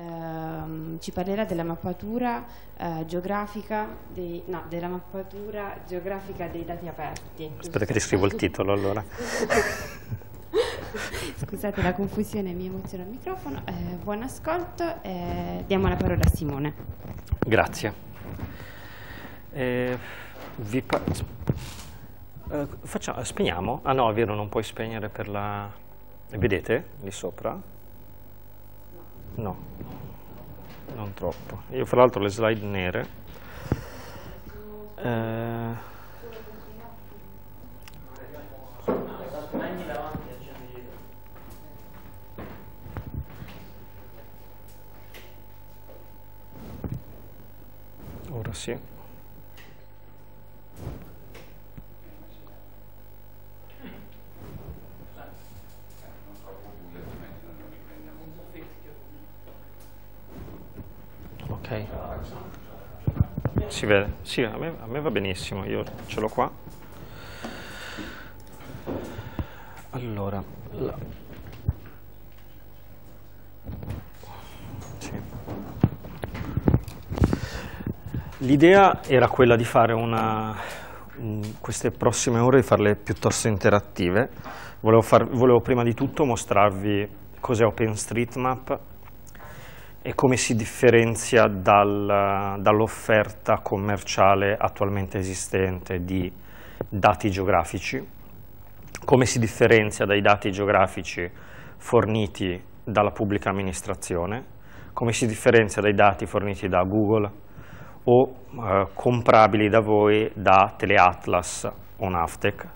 ehm, ci parlerà della mappatura eh, geografica dei, no, della mappatura geografica dei dati aperti. Aspetta che ti scrivo il titolo allora. Scusate la confusione, mi emoziona il microfono. Eh, buon ascolto, eh, diamo la parola a Simone. Grazie. Eh, vi eh, facciamo, spegniamo? Ah no, è vero, non puoi spegnere per la... Vedete lì sopra? No, non troppo. Io fra l'altro le slide nere. Eh, ora sì. Ok. Si vede? Sì, a me, a me va benissimo, io ce l'ho qua. Allora, la- sì. L'idea era quella di fare una, queste prossime ore di farle piuttosto interattive. Volevo, far- volevo prima di tutto mostrarvi cos'è OpenStreetMap e come si differenzia dal- dall'offerta commerciale attualmente esistente di dati geografici, come si differenzia dai dati geografici forniti dalla pubblica amministrazione, come si differenzia dai dati forniti da Google o eh, comprabili da voi da Teleatlas o Navtec,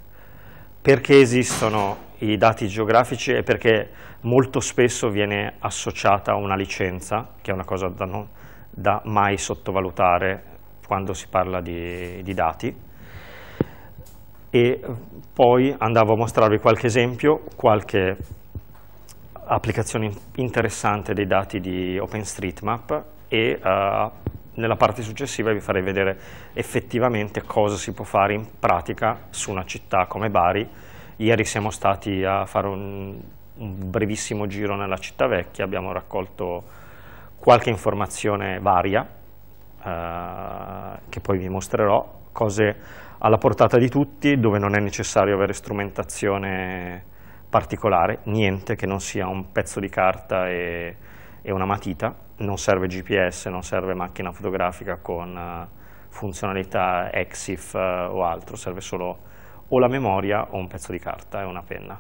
perché esistono i dati geografici e perché molto spesso viene associata una licenza, che è una cosa da, non- da mai sottovalutare quando si parla di, di dati. E poi andavo a mostrarvi qualche esempio, qualche applicazione interessante dei dati di OpenStreetMap e eh, nella parte successiva vi farei vedere effettivamente cosa si può fare in pratica su una città come Bari. Ieri siamo stati a fare un, un brevissimo giro nella città vecchia, abbiamo raccolto qualche informazione varia eh, che poi vi mostrerò, cose alla portata di tutti dove non è necessario avere strumentazione particolare, niente che non sia un pezzo di carta e, e una matita, non serve GPS, non serve macchina fotografica con eh, funzionalità EXIF eh, o altro, serve solo o la memoria o un pezzo di carta e una penna.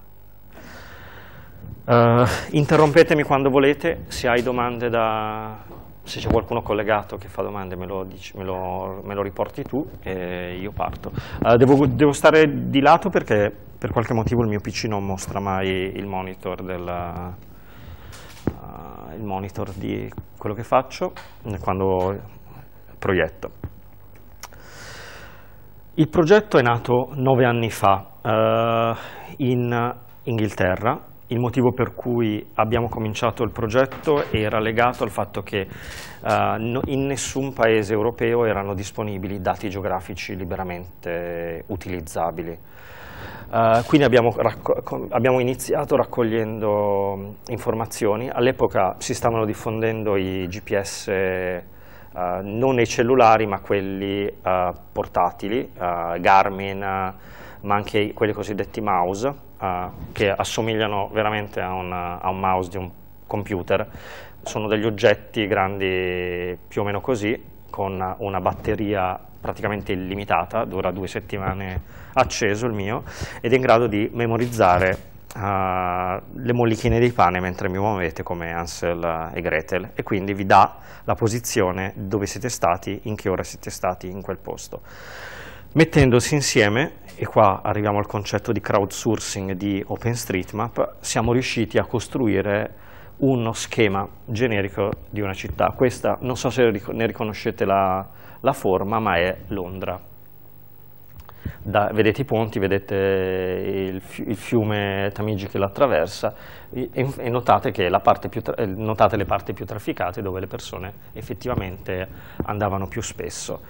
Eh, interrompetemi quando volete, se hai domande da... se c'è qualcuno collegato che fa domande me lo, dici- me lo- me lo riporti tu e io parto. Eh, devo, devo stare di lato perché per qualche motivo il mio PC non mostra mai il monitor, della- eh, il monitor di quello che faccio eh, quando proietto. Il progetto è nato nove anni fa eh, in Inghilterra. Il motivo per cui abbiamo cominciato il progetto era legato al fatto che eh, no- in nessun paese europeo erano disponibili dati geografici liberamente utilizzabili. Eh, quindi abbiamo, abbiamo iniziato raccogliendo mh, informazioni. All'epoca si stavano diffondendo i GPS eh, non nei cellulari ma quelli eh, portatili, Garmin, ma anche quelli cosiddetti mouse, che assomigliano veramente a un, a un mouse di un computer. Sono degli oggetti grandi più o meno così, con una batteria praticamente illimitata, dura due settimane acceso il mio, ed è in grado di memorizzare eh, le mollichine di pane mentre mi muovete come Ansel e Gretel e quindi vi dà la posizione dove siete stati, in che ora siete stati in quel posto. Mettendosi insieme, e qua arriviamo al concetto di crowdsourcing di OpenStreetMap, siamo riusciti a costruire uno schema generico di una città. Questa, non so se ne riconoscete la, la forma, ma è Londra. Da- vedete i ponti, vedete il, il fiume Tamigi che lo attraversa e, e notate, che notate le parti più trafficate dove le persone effettivamente andavano più spesso.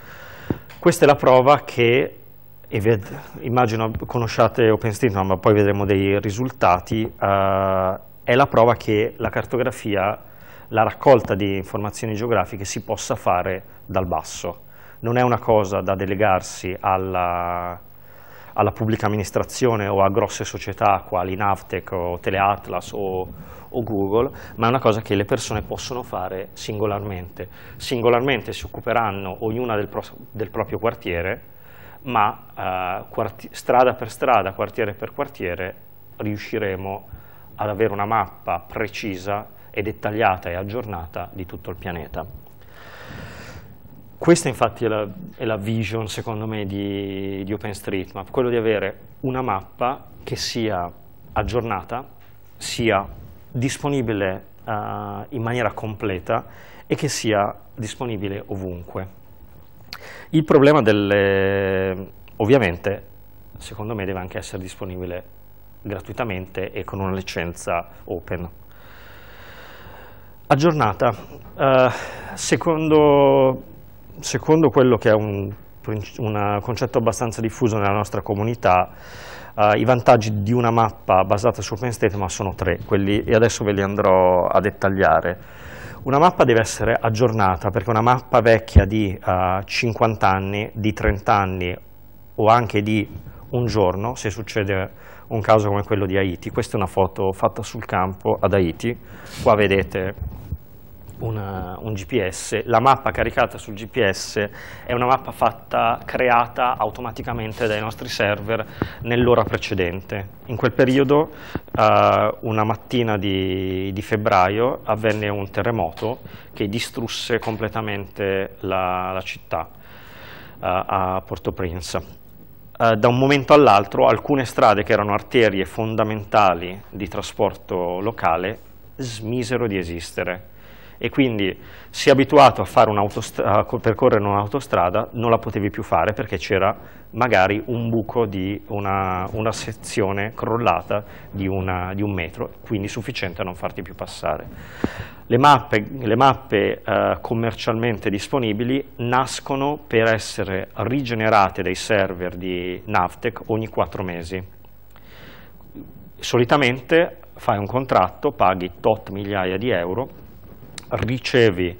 Questa è la prova che, ved- immagino conosciate OpenStreetMap, ma poi vedremo dei risultati, eh, è la prova che la cartografia la raccolta di informazioni geografiche si possa fare dal basso. Non è una cosa da delegarsi alla, alla pubblica amministrazione o a grosse società quali Navtec o Teleatlas o, o, Google, ma è una cosa che le persone possono fare singolarmente. Singolarmente si occuperanno ognuna del, pro, del proprio quartiere, ma eh, quarti, strada per strada, quartiere per quartiere, riusciremo ad avere una mappa precisa e dettagliata e aggiornata di tutto il pianeta. Questa infatti è la, è la vision, secondo me, di, di, OpenStreetMap, quello di avere una mappa che sia aggiornata, sia disponibile uh, in maniera completa e che sia disponibile ovunque. Il problema delle... ovviamente, secondo me, deve anche essere disponibile gratuitamente e con una licenza open. Aggiornata. Uh, secondo, secondo, quello che è un, un, concetto abbastanza diffuso nella nostra comunità, uh, i vantaggi di una mappa basata su OpenStreetMap sono tre, quelli, e adesso ve li andrò a dettagliare. Una mappa deve essere aggiornata perché una mappa vecchia di uh, eh, 50 anni, di 30 anni o anche di un giorno, se succede un caso come quello di Haiti. Questa è una foto fatta sul campo ad Haiti. Qua vedete una, un GPS. La mappa caricata sul GPS è una mappa fatta, creata automaticamente dai nostri server nell'ora precedente. In quel periodo, uh, una mattina di, di, febbraio, avvenne un terremoto che distrusse completamente la, la città uh, a Port-au-Prince eh, da un momento all'altro alcune strade che erano arterie fondamentali di trasporto locale smisero di esistere e quindi sei abituato a, a percorrere un'autostrada non la potevi più fare perché c'era magari un buco di una, una sezione crollata di, una, di, un metro, quindi sufficiente a non farti più passare. Le mappe, le mappe eh, commercialmente disponibili nascono per essere rigenerate dai server di Navtec ogni quattro mesi. Solitamente fai un contratto, paghi tot migliaia di euro, ricevi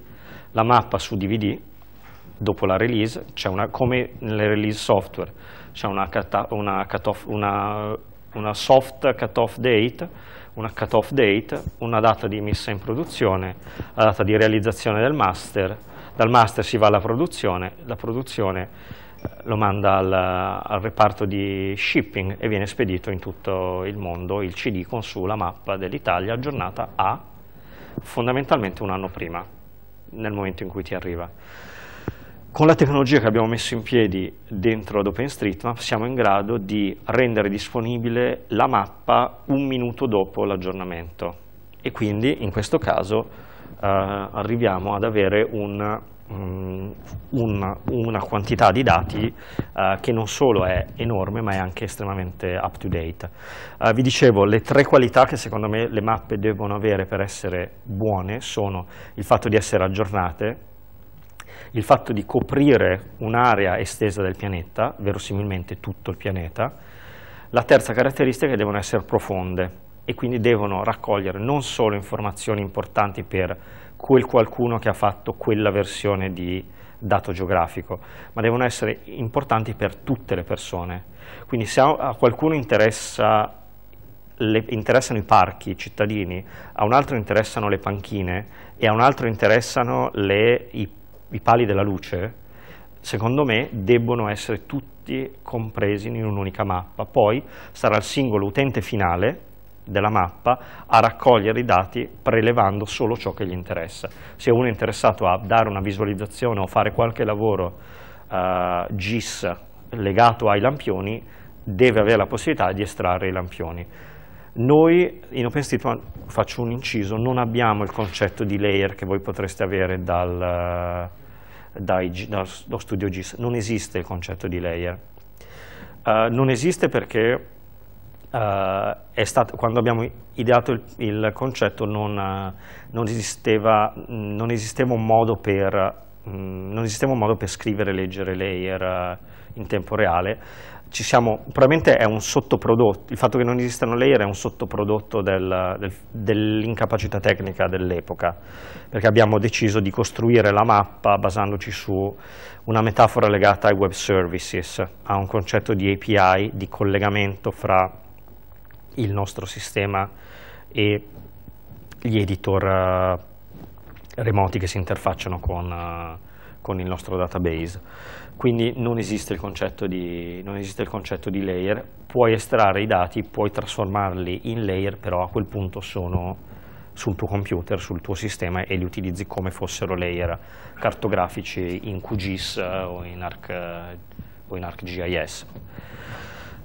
la mappa su DVD, dopo la release, una, come nelle release software, c'è una, una, una, soft cut-off date, una cut-off date, una data di messa in produzione, la data di realizzazione del master, dal master si va alla produzione, la produzione eh, lo manda al, al, reparto di shipping e viene spedito in tutto il mondo il CD con su la mappa dell'Italia aggiornata a fondamentalmente un anno prima, nel momento in cui ti arriva. Con la tecnologia che abbiamo messo in piedi dentro ad OpenStreetMap siamo in grado di rendere disponibile la mappa un minuto dopo l'aggiornamento e quindi in questo caso eh, arriviamo ad avere un, um, una, una, quantità di dati eh, che non solo è enorme ma è anche estremamente up to date. Eh, vi dicevo, le tre qualità che secondo me le mappe devono avere per essere buone sono il fatto di essere aggiornate, il fatto di coprire un'area estesa del pianeta, verosimilmente tutto il pianeta, la terza caratteristica è che devono essere profonde e quindi devono raccogliere non solo informazioni importanti per quel qualcuno che ha fatto quella versione di dato geografico, ma devono essere importanti per tutte le persone. Quindi se a qualcuno interessa le, interessano i parchi, i cittadini, a un altro interessano le panchine e a un altro interessano le, i i pali della luce, secondo me, debbono essere tutti compresi in un'unica mappa. Poi sarà il singolo utente finale della mappa a raccogliere i dati prelevando solo ciò che gli interessa. Se uno è interessato a dare una visualizzazione o fare qualche lavoro uh, GIS legato ai lampioni, deve avere la possibilità di estrarre i lampioni. Noi in OpenStreetMap, faccio un inciso, non abbiamo il concetto di layer che voi potreste avere dal, dai, dallo studio GIS, non esiste il concetto di layer. Uh, non esiste perché uh, stato, quando abbiamo ideato il, il concetto non, uh, non, esisteva, non, esisteva, per, um, non esisteva un modo per scrivere e leggere layer in tempo reale, siamo, probabilmente è un sottoprodotto, il fatto che non esistano layer è un sottoprodotto del, del, dell'incapacità tecnica dell'epoca, perché abbiamo deciso di costruire la mappa basandoci su una metafora legata ai web services, a un concetto di API, di collegamento fra il nostro sistema e gli editor uh, remoti che si interfacciano con, uh, con il nostro database. Quindi non esiste, di, non esiste, il concetto di, layer, puoi estrarre i dati, puoi trasformarli in layer, però a quel punto sono sul tuo computer, sul tuo sistema e li utilizzi come fossero layer cartografici in QGIS eh, o in, Arc,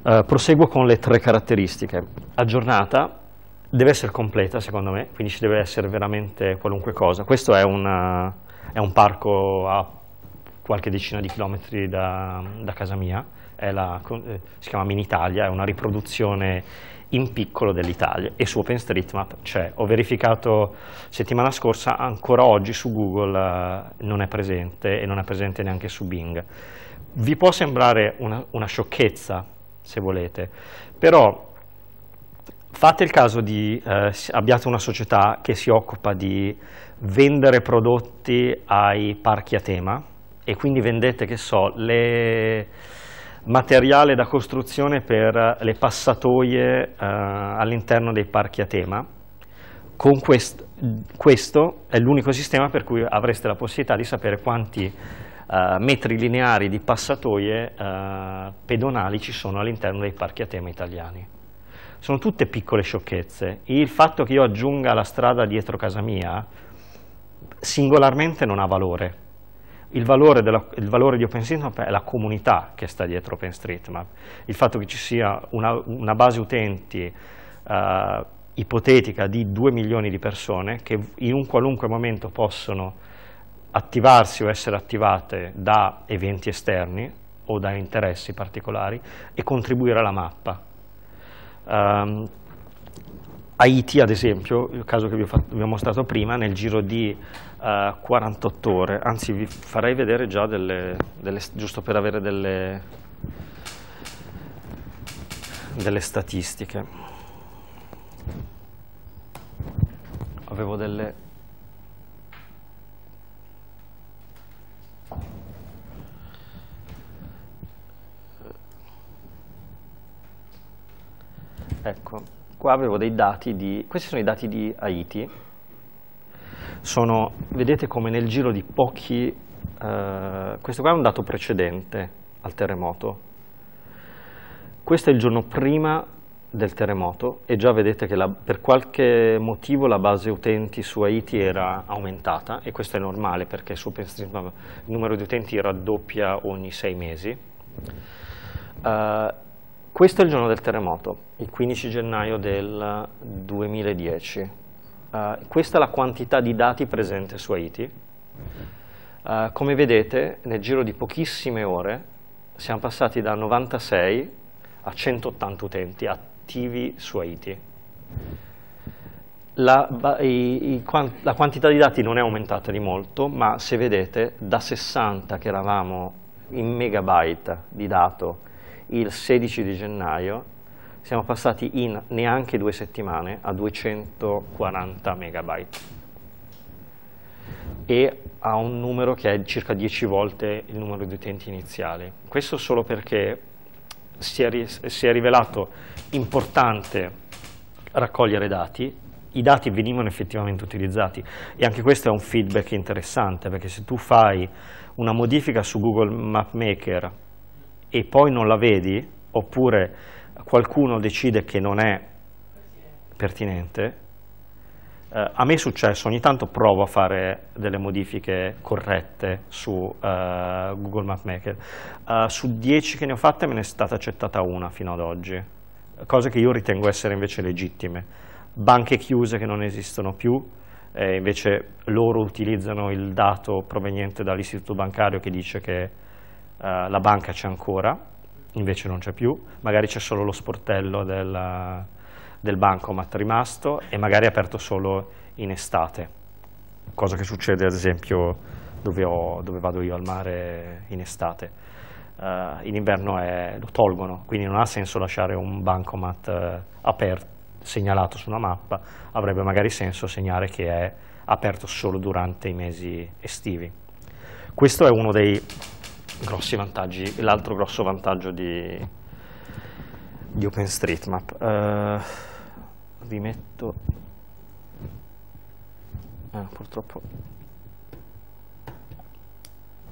eh, proseguo con le tre caratteristiche. Aggiornata, deve essere completa secondo me, quindi ci deve essere veramente qualunque cosa. Questo è, una, è un parco a qualche decina di chilometri da, da casa mia, la, si chiama Minitalia, è una riproduzione in piccolo dell'Italia e su OpenStreetMap c'è. Ho verificato settimana scorsa, ancora oggi su Google non è presente e non è presente neanche su Bing. Vi può sembrare una, una sciocchezza, se volete, però fate il caso di, eh, abbiate una società che si occupa di vendere prodotti ai parchi a tema e quindi vendete, che so, le materiale da costruzione per le passatoie eh, all'interno dei parchi a tema. Con quest questo è l'unico sistema per cui avreste la possibilità di sapere quanti eh, metri lineari di passatoie eh, pedonali ci sono all'interno dei parchi a tema italiani. Sono tutte piccole sciocchezze. Il fatto che io aggiunga la strada dietro casa mia singolarmente non ha valore, il valore, della, il valore, di OpenStreetMap è la comunità che sta dietro OpenStreetMap, il fatto che ci sia una, una base utenti uh, ipotetica di 2 milioni di persone che in un qualunque momento possono attivarsi o essere attivate da eventi esterni o da interessi particolari e contribuire alla mappa. Um, Haiti, ad esempio, il caso che vi ho, fatto, vi ho mostrato prima, nel giro di uh, eh, 48 ore, anzi vi farei vedere già delle, delle giusto per avere delle, delle statistiche. Avevo delle... Ecco, Qua avevo dei dati di, questi sono i dati di Haiti, sono, vedete come nel giro di pochi, eh, questo qua è un dato precedente al terremoto, questo è il giorno prima del terremoto e già vedete che la, per qualche motivo la base utenti su Haiti era aumentata e questo è normale perché su il numero di utenti raddoppia ogni sei mesi. Uh, questo è il giorno del terremoto, il 15 gennaio del 2010. Uh, eh, questa è la quantità di dati presente su Haiti. Uh, come vedete, nel giro di pochissime ore siamo passati da 96 a 180 utenti attivi su Haiti. La, i, i, la quantità di dati non è aumentata di molto, ma se vedete, da 60 che eravamo in megabyte di dato il 16 di gennaio siamo passati in neanche due settimane a 240 megabyte. E a un numero che è circa 10 volte il numero di utenti iniziali. Questo solo perché si è, si è rivelato importante raccogliere dati, i dati venivano effettivamente utilizzati. E anche questo è un feedback interessante perché se tu fai una modifica su Google Map Maker e poi non la vedi, oppure qualcuno decide che non è pertinente, eh, a me è successo, ogni tanto provo a fare delle modifiche corrette su uh, Google Map Maker. Uh, su 10 che ne ho fatte me ne è stata accettata una fino ad oggi, cose che io ritengo essere invece legittime. Banche chiuse che non esistono più, eh, invece loro utilizzano il dato proveniente dall'istituto bancario che dice che eh, la banca c'è ancora, invece non c'è più, magari c'è solo lo sportello del, del bancomat rimasto e magari è aperto solo in estate, cosa che succede ad esempio dove, ho, dove vado io al mare in estate. uh, in inverno è, lo tolgono, quindi non ha senso lasciare un bancomat uh, aperto, segnalato su una mappa, avrebbe magari senso segnare che è aperto solo durante i mesi estivi. Questo è uno dei grossi vantaggi, l'altro grosso vantaggio di, di OpenStreetMap. Uh, vi metto... Ah, purtroppo...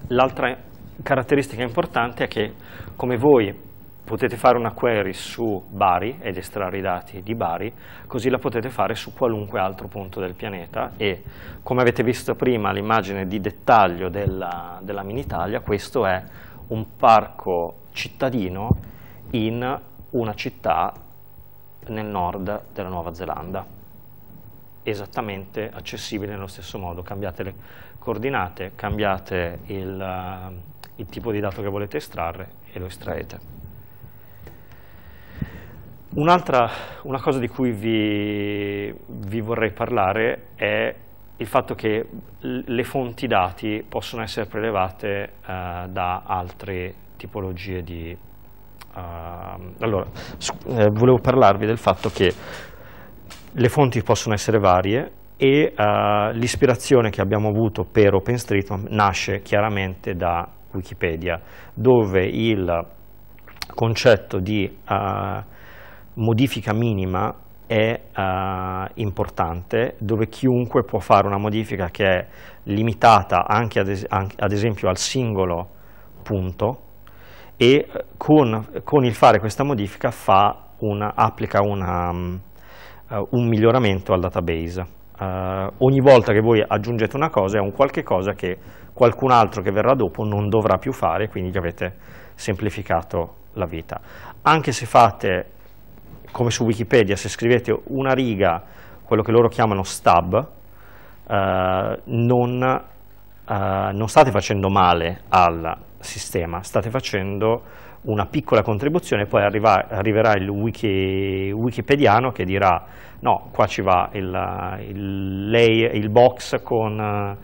L'altra caratteristica importante è che come voi potete fare una query su Bari ed estrarre i dati di Bari, così la potete fare su qualunque altro punto del pianeta e come avete visto prima l'immagine di dettaglio della, della Minitalia, questo è un parco cittadino in una città nel nord della Nuova Zelanda, esattamente accessibile nello stesso modo, cambiate le coordinate, cambiate il, il tipo di dato che volete estrarre e lo estraete. Un'altra, una cosa di cui vi, vi, vorrei parlare è il fatto che le fonti dati possono essere prelevate uh, da altre tipologie di... Uh, allora, eh, volevo parlarvi del fatto che le fonti possono essere varie e uh, l'ispirazione che abbiamo avuto per OpenStreetMap nasce chiaramente da Wikipedia, dove il concetto di modifica minima è uh, importante, dove chiunque può fare una modifica che è limitata anche ad, es anche, ad esempio al singolo punto e eh, con, con, il fare questa modifica una, applica una, um, uh, un miglioramento al database. Uh, ogni volta che voi aggiungete una cosa è un qualche cosa che qualcun altro che verrà dopo non dovrà più fare, quindi gli avete semplificato la vita. Anche se fate come su Wikipedia, se scrivete una riga, quello che loro chiamano stub, eh, non, eh, non state facendo male al sistema, state facendo una piccola contribuzione, poi arriva, arriverà il wiki, wikipediano che dirà no, qua ci va il, il, lay, il box con,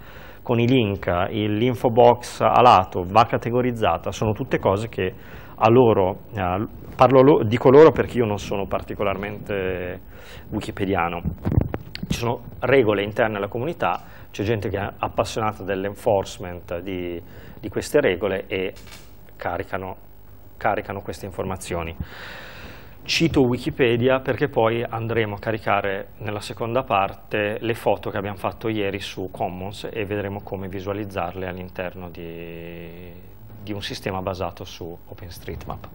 con, i link, l'info box a lato, va categorizzata, sono tutte cose che a loro, eh, parlo, dico loro perché io non sono particolarmente wikipediano, ci sono regole interne alla comunità, c'è gente che è appassionata dell'enforcement di, di, queste regole e caricano, caricano queste informazioni. Cito Wikipedia perché poi andremo a caricare nella seconda parte le foto che abbiamo fatto ieri su Commons e vedremo come visualizzarle all'interno di, di un sistema basato su OpenStreetMap.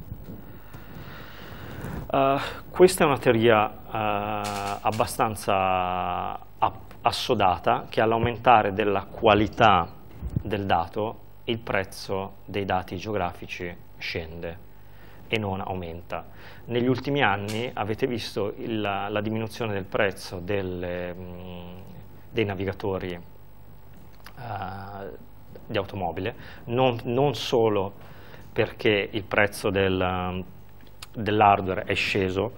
Uh, questa è una teoria uh, abbastanza assodata che all'aumentare della qualità del dato il prezzo dei dati geografici scende e non aumenta. Negli ultimi anni avete visto il, la diminuzione del prezzo delle, mh, dei navigatori uh, di automobile, non, non solo perché il prezzo del, dell'hardware è sceso,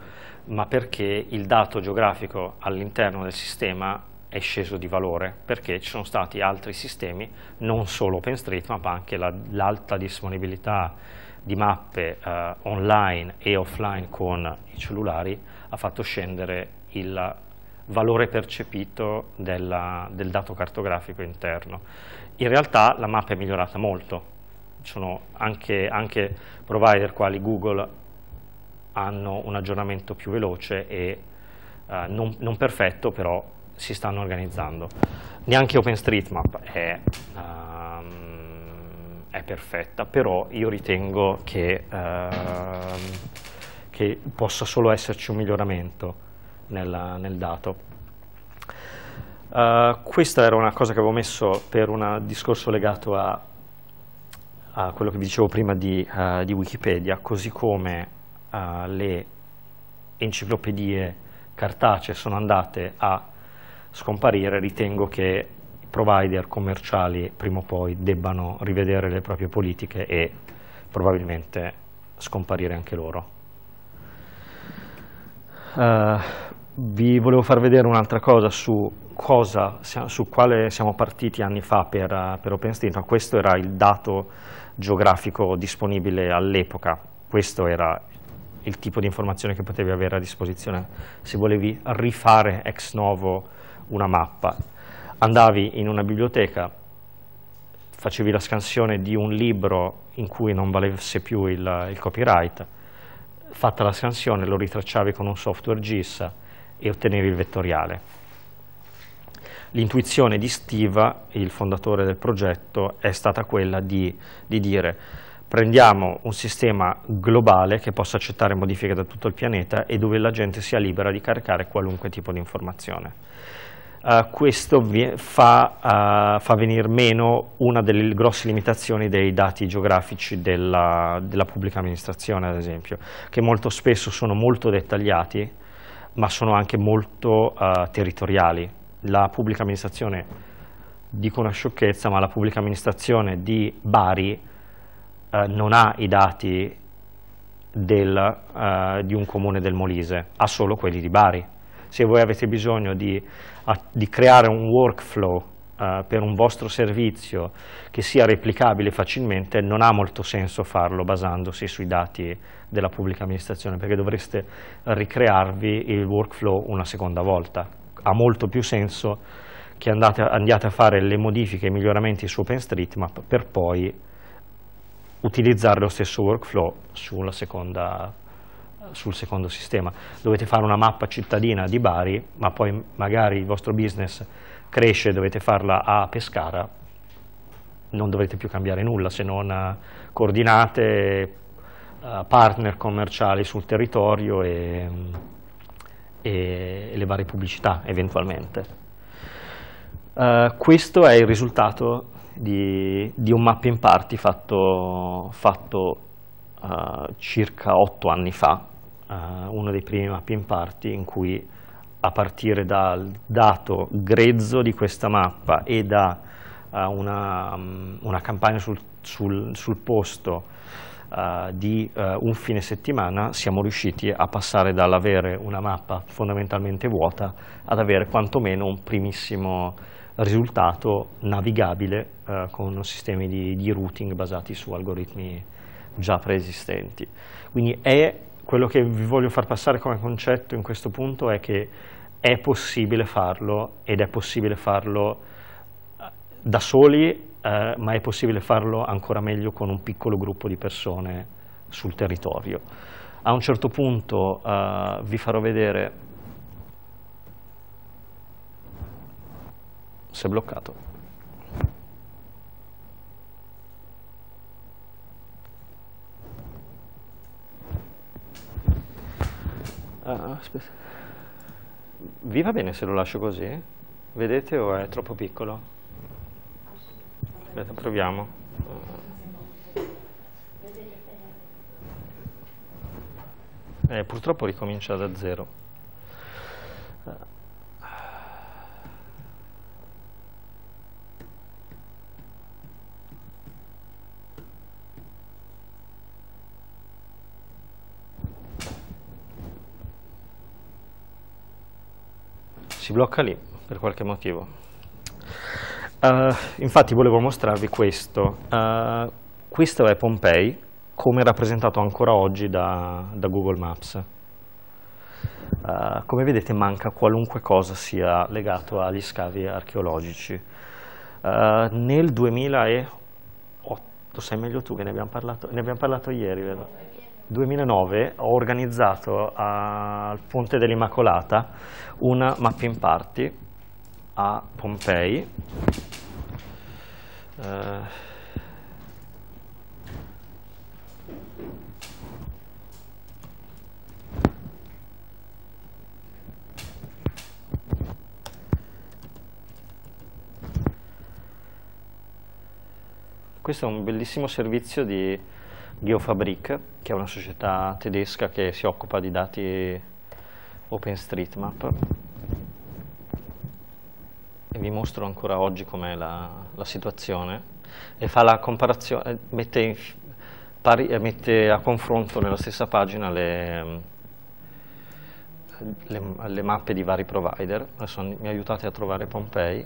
ma perché il dato geografico all'interno del sistema è sceso di valore, perché ci sono stati altri sistemi, non solo OpenStreetMap, ma anche l'alta la, disponibilità di mappe eh, online e offline con i cellulari ha fatto scendere il valore percepito della, del dato cartografico interno. In realtà la mappa è migliorata molto, ci sono anche, anche provider quali Google hanno un aggiornamento più veloce e uh, non, non, perfetto, però si stanno organizzando. Neanche OpenStreetMap è, uh, è perfetta, però io ritengo che, uh, che, possa solo esserci un miglioramento nel, nel dato. Uh, questa era una cosa che avevo messo per un discorso legato a, a, quello che vi dicevo prima di, uh, di Wikipedia, così come uh, le enciclopedie cartacee sono andate a scomparire, ritengo che i provider commerciali prima o poi debbano rivedere le proprie politiche e probabilmente scomparire anche loro. Vi volevo far vedere un'altra cosa su, cosa, su quale siamo partiti anni fa per, per OpenStreetMap. Questo era il dato geografico disponibile all'epoca, questo era il tipo di informazione che potevi avere a disposizione se volevi rifare ex novo una mappa. Andavi in una biblioteca, facevi la scansione di un libro in cui non valesse più il, il copyright, fatta la scansione lo ritracciavi con un software GIS e ottenevi il vettoriale. L'intuizione di Steve, il fondatore del progetto, è stata quella di, di dire prendiamo un sistema globale che possa accettare modifiche da tutto il pianeta e dove la gente sia libera di caricare qualunque tipo di informazione. Uh, questo fa, uh, fa, venire meno una delle grosse limitazioni dei dati geografici della, della, pubblica amministrazione, ad esempio, che molto spesso sono molto dettagliati, ma sono anche molto uh, territoriali. La pubblica amministrazione, dico una sciocchezza, ma la pubblica amministrazione di Bari eh, non ha i dati del, eh, di un comune del Molise, ha solo quelli di Bari. Se voi avete bisogno di, di creare un workflow Uh, per un vostro servizio che sia replicabile facilmente, non ha molto senso farlo basandosi sui dati della pubblica amministrazione, perché dovreste ricrearvi il workflow una seconda volta. Ha molto più senso che andate, andiate a fare le modifiche e i miglioramenti su OpenStreetMap per poi utilizzare lo stesso workflow seconda, sul secondo sistema. Dovete fare una mappa cittadina di Bari, ma poi magari il vostro business cresce dovete farla a Pescara, non dovrete più cambiare nulla se non eh, coordinate, uh, partner commerciali sul territorio e, e, e le varie pubblicità eventualmente. Uh, questo è il risultato di, di un mapping party fatto, fatto uh, circa otto anni fa, uh, uno dei primi mapping party in cui a partire dal dato grezzo di questa mappa e da uh, una, um, una, campagna sul, sul, sul posto di un fine settimana siamo riusciti a passare dall'avere una mappa fondamentalmente vuota ad avere quantomeno un primissimo risultato navigabile con sistemi di, di, routing basati su algoritmi già preesistenti. Quindi è, quello che vi voglio far passare come concetto in questo punto è che è possibile farlo ed è possibile farlo eh, da soli, eh, ma è possibile farlo ancora meglio con un piccolo gruppo di persone sul territorio. A un certo punto eh, vi farò vedere si è bloccato. Aspetta. Vi va bene se lo lascio così? Vedete o è troppo piccolo? Aspetta, proviamo. Eh, purtroppo ricomincia da zero. Si blocca lì per qualche motivo. Uh, infatti volevo mostrarvi questo. Uh, questo è Pompei, come rappresentato ancora oggi da, da Google Maps. Uh, come vedete manca qualunque cosa sia legato agli scavi archeologici. nel 2008, sai meglio tu che ne abbiamo parlato, ne abbiamo parlato ieri, vedo. 2009 ho organizzato al Ponte dell'Immacolata una mapping party a Pompei. Eh, questo è un bellissimo servizio di Geofabrik, che è una società tedesca che si occupa di dati OpenStreetMap e vi mostro ancora oggi com'è la, la, situazione. E fa la comparazione, mette, pari, mette, a confronto nella stessa pagina le, le, le mappe di vari provider, adesso mi aiutate a trovare Pompei.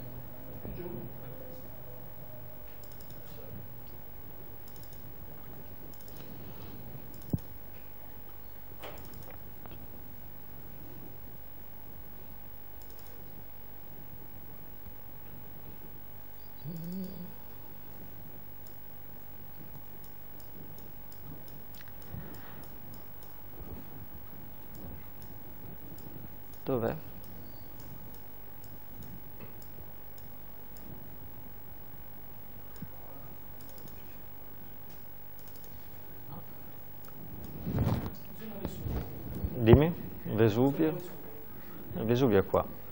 Dov'è? Dimmi, Vesuvio? Vesuvio è qua.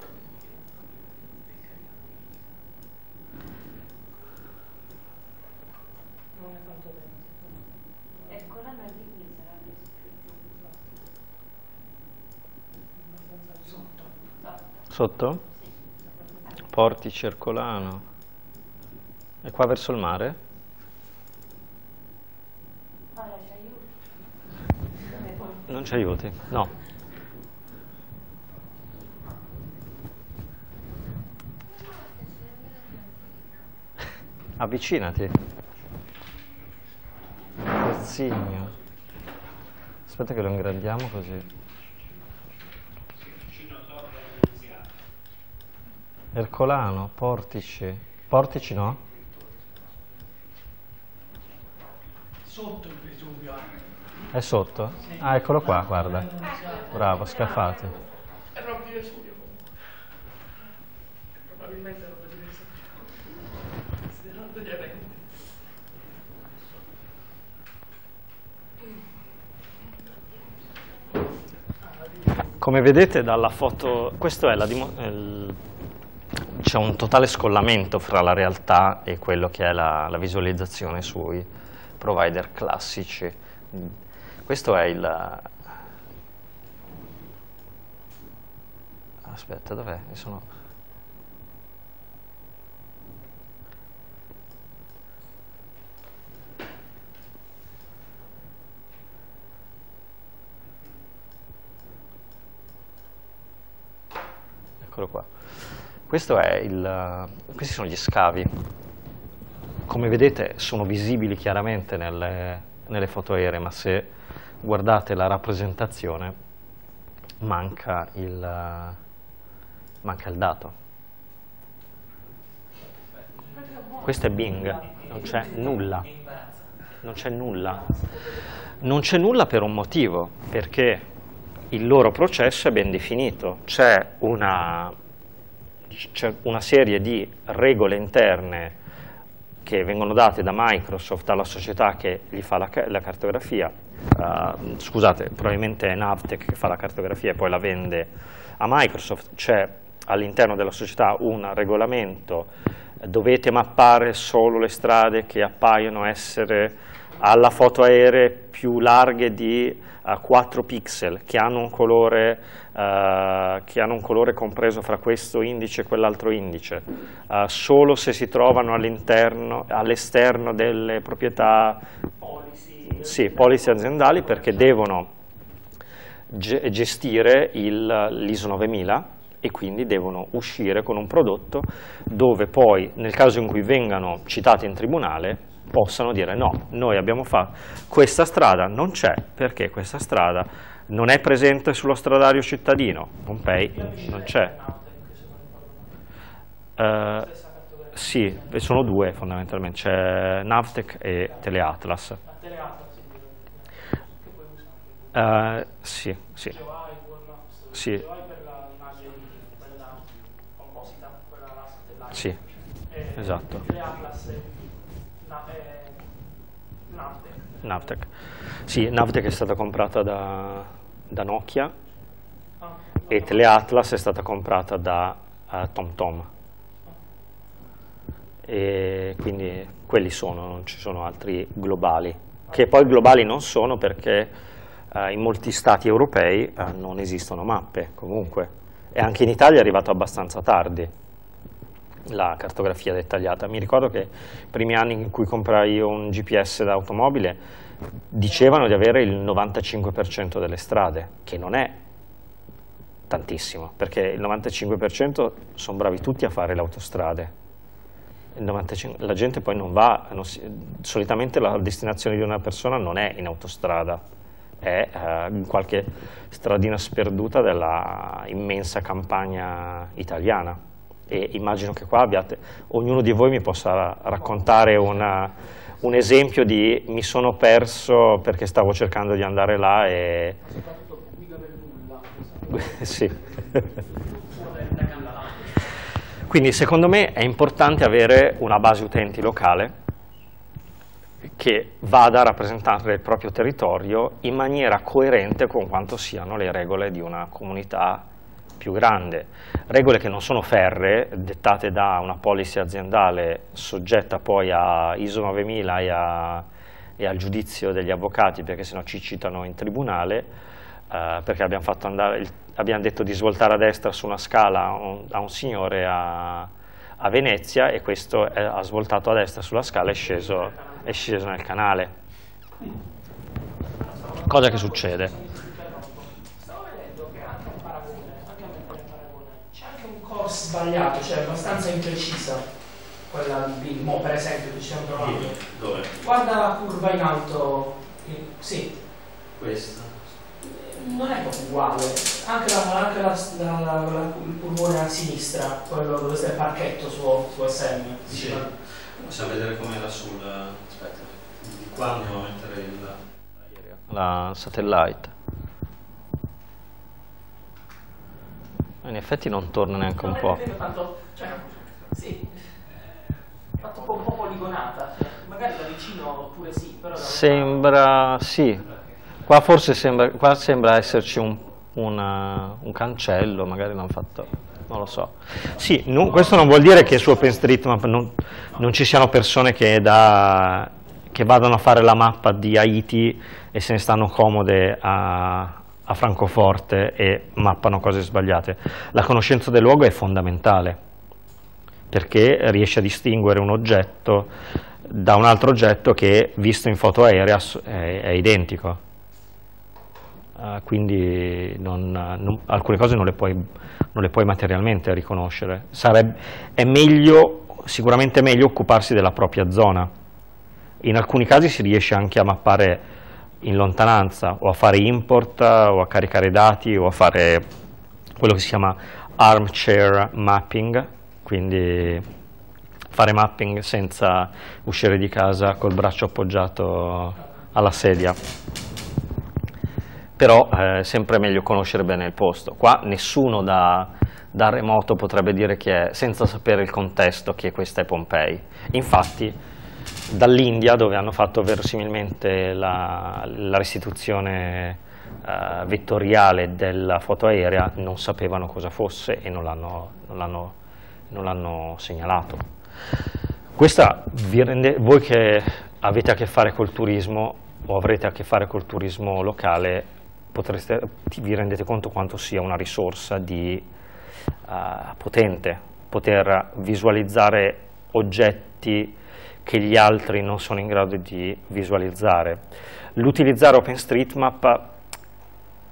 Sotto? Porti Cercolano. E qua verso il mare? Non ci aiuti? No. Avvicinati. Pezzigno. Aspetta che lo ingrandiamo così. Ercolano, Portici. Portici no? Sotto il Vesuvio. È sotto? Sì. Ah, eccolo qua, guarda. Bravo, scaffati. È proprio Vesuvio comunque. Probabilmente roba diversa. Considerando gli eventi. Come vedete dalla foto, questo è la dimostrazione c'è un totale scollamento fra la realtà e quello che è la, la visualizzazione sui provider classici. Questo è il... Aspetta, dov'è? Sono... Eccolo qua. Il, questi sono gli scavi. Come vedete sono visibili chiaramente nelle, nelle foto aeree, ma se guardate la rappresentazione manca il, manca il dato. Questo è Bing, non c'è nulla. Non c'è nulla. Non c'è nulla per un motivo, perché il loro processo è ben definito. C'è una c'è una serie di regole interne che vengono date da Microsoft alla società che gli fa la, la cartografia, uh, scusate, probabilmente è Navtec che fa la cartografia e poi la vende a Microsoft, c'è all'interno della società un regolamento, dovete mappare solo le strade che appaiono essere alla foto aeree più larghe di uh, 4 pixel, che hanno, un colore, uh, che hanno un colore compreso fra questo indice e quell'altro indice, uh, solo se si trovano all'esterno all delle proprietà policy, sì, policy aziendali perché devono ge gestire l'ISO 9000 e quindi devono uscire con un prodotto dove poi nel caso in cui vengano citati in tribunale possano dire no, noi abbiamo fatto questa strada non c'è perché questa strada non è presente sullo stradario cittadino, Pompei non c'è. Uh, sì, sono due fondamentalmente, c'è Navtec e Teleatlas. Uh, sì, sì. Sì. Sì, esatto. Navtec. Sì, Navtec è stata comprata da, da Nokia. Ah, e Teleatlas è stata comprata da uh, TomTom. E quindi quelli sono, non ci sono altri globali, che poi globali non sono perché uh, in molti stati europei uh, non esistono mappe comunque. E anche in Italia è arrivato abbastanza tardi la cartografia dettagliata. Mi ricordo che i primi anni in cui comprai un GPS d'automobile dicevano di avere il 95% delle strade, che non è tantissimo, perché il 95% sono bravi tutti a fare le autostrade. 95, la gente poi non va, non si, solitamente la destinazione di una persona non è in autostrada, è eh, in qualche stradina sperduta della immensa campagna italiana. E immagino che qua abbiate, ognuno di voi mi possa raccontare una, un esempio di mi sono perso perché stavo cercando di andare là e... sì. Quindi secondo me è importante avere una base utenti locale che vada a rappresentare il proprio territorio in maniera coerente con quanto siano le regole di una comunità più grande. Regole che non sono ferre, dettate da una policy aziendale soggetta poi a ISO 9000 e, a, e al giudizio degli avvocati, perché sennò ci citano in tribunale, eh, perché abbiamo, andare, abbiamo, detto di svoltare a destra su una scala un, a un signore a, a, Venezia e questo è, ha svoltato a destra sulla scala e è è sceso nel canale. Cosa che succede? Sbagliato, cioè abbastanza imprecisa quella di mo per esempio che ci stiamo trovando. Dove? Guarda la curva in alto, sì. Questa? Non è proprio uguale, anche, la, anche la, la, la, il curvone a sinistra, quello dove sta il parchetto su, su SM. Sì. Possiamo vedere com'era sul... aspetta, di qua andiamo a mettere il... La satellite. In effetti non torna neanche un po'. Tanto, cioè, sì, fatto un po', un po' poligonata, magari da vicino pure sì, però... Sembra, sì, qua forse sembra, qua sembra esserci un, una, un cancello, magari l'hanno fatto, non lo so. Sì, non, questo non vuol dire che su OpenStreetMap non, non ci siano persone che, da, che vadano a fare la mappa di Haiti e se ne stanno comode a, a Francoforte e mappano cose sbagliate. La conoscenza del luogo è fondamentale perché riesce a distinguere un oggetto da un altro oggetto che visto in foto aerea è, è identico. Uh, quindi non, non, alcune cose non le, puoi, non le, puoi, materialmente riconoscere. Sarebbe, è meglio, sicuramente meglio occuparsi della propria zona. In alcuni casi si riesce anche a mappare in lontananza o a fare import o a caricare dati o a fare quello che si chiama armchair mapping, quindi fare mapping senza uscire di casa col braccio appoggiato alla sedia. Però è eh, sempre meglio conoscere bene il posto. Qua nessuno da, da remoto potrebbe dire che è, senza sapere il contesto, che questa è Pompei. Infatti dall'India dove hanno fatto verosimilmente la, la restituzione uh, vettoriale della foto aerea non sapevano cosa fosse e non l'hanno segnalato. Questa rende, voi che avete a che fare col turismo o avrete a che fare col turismo locale potreste, vi rendete conto quanto sia una risorsa di, uh, potente poter visualizzare oggetti che gli altri non sono in grado di visualizzare. L'utilizzare OpenStreetMap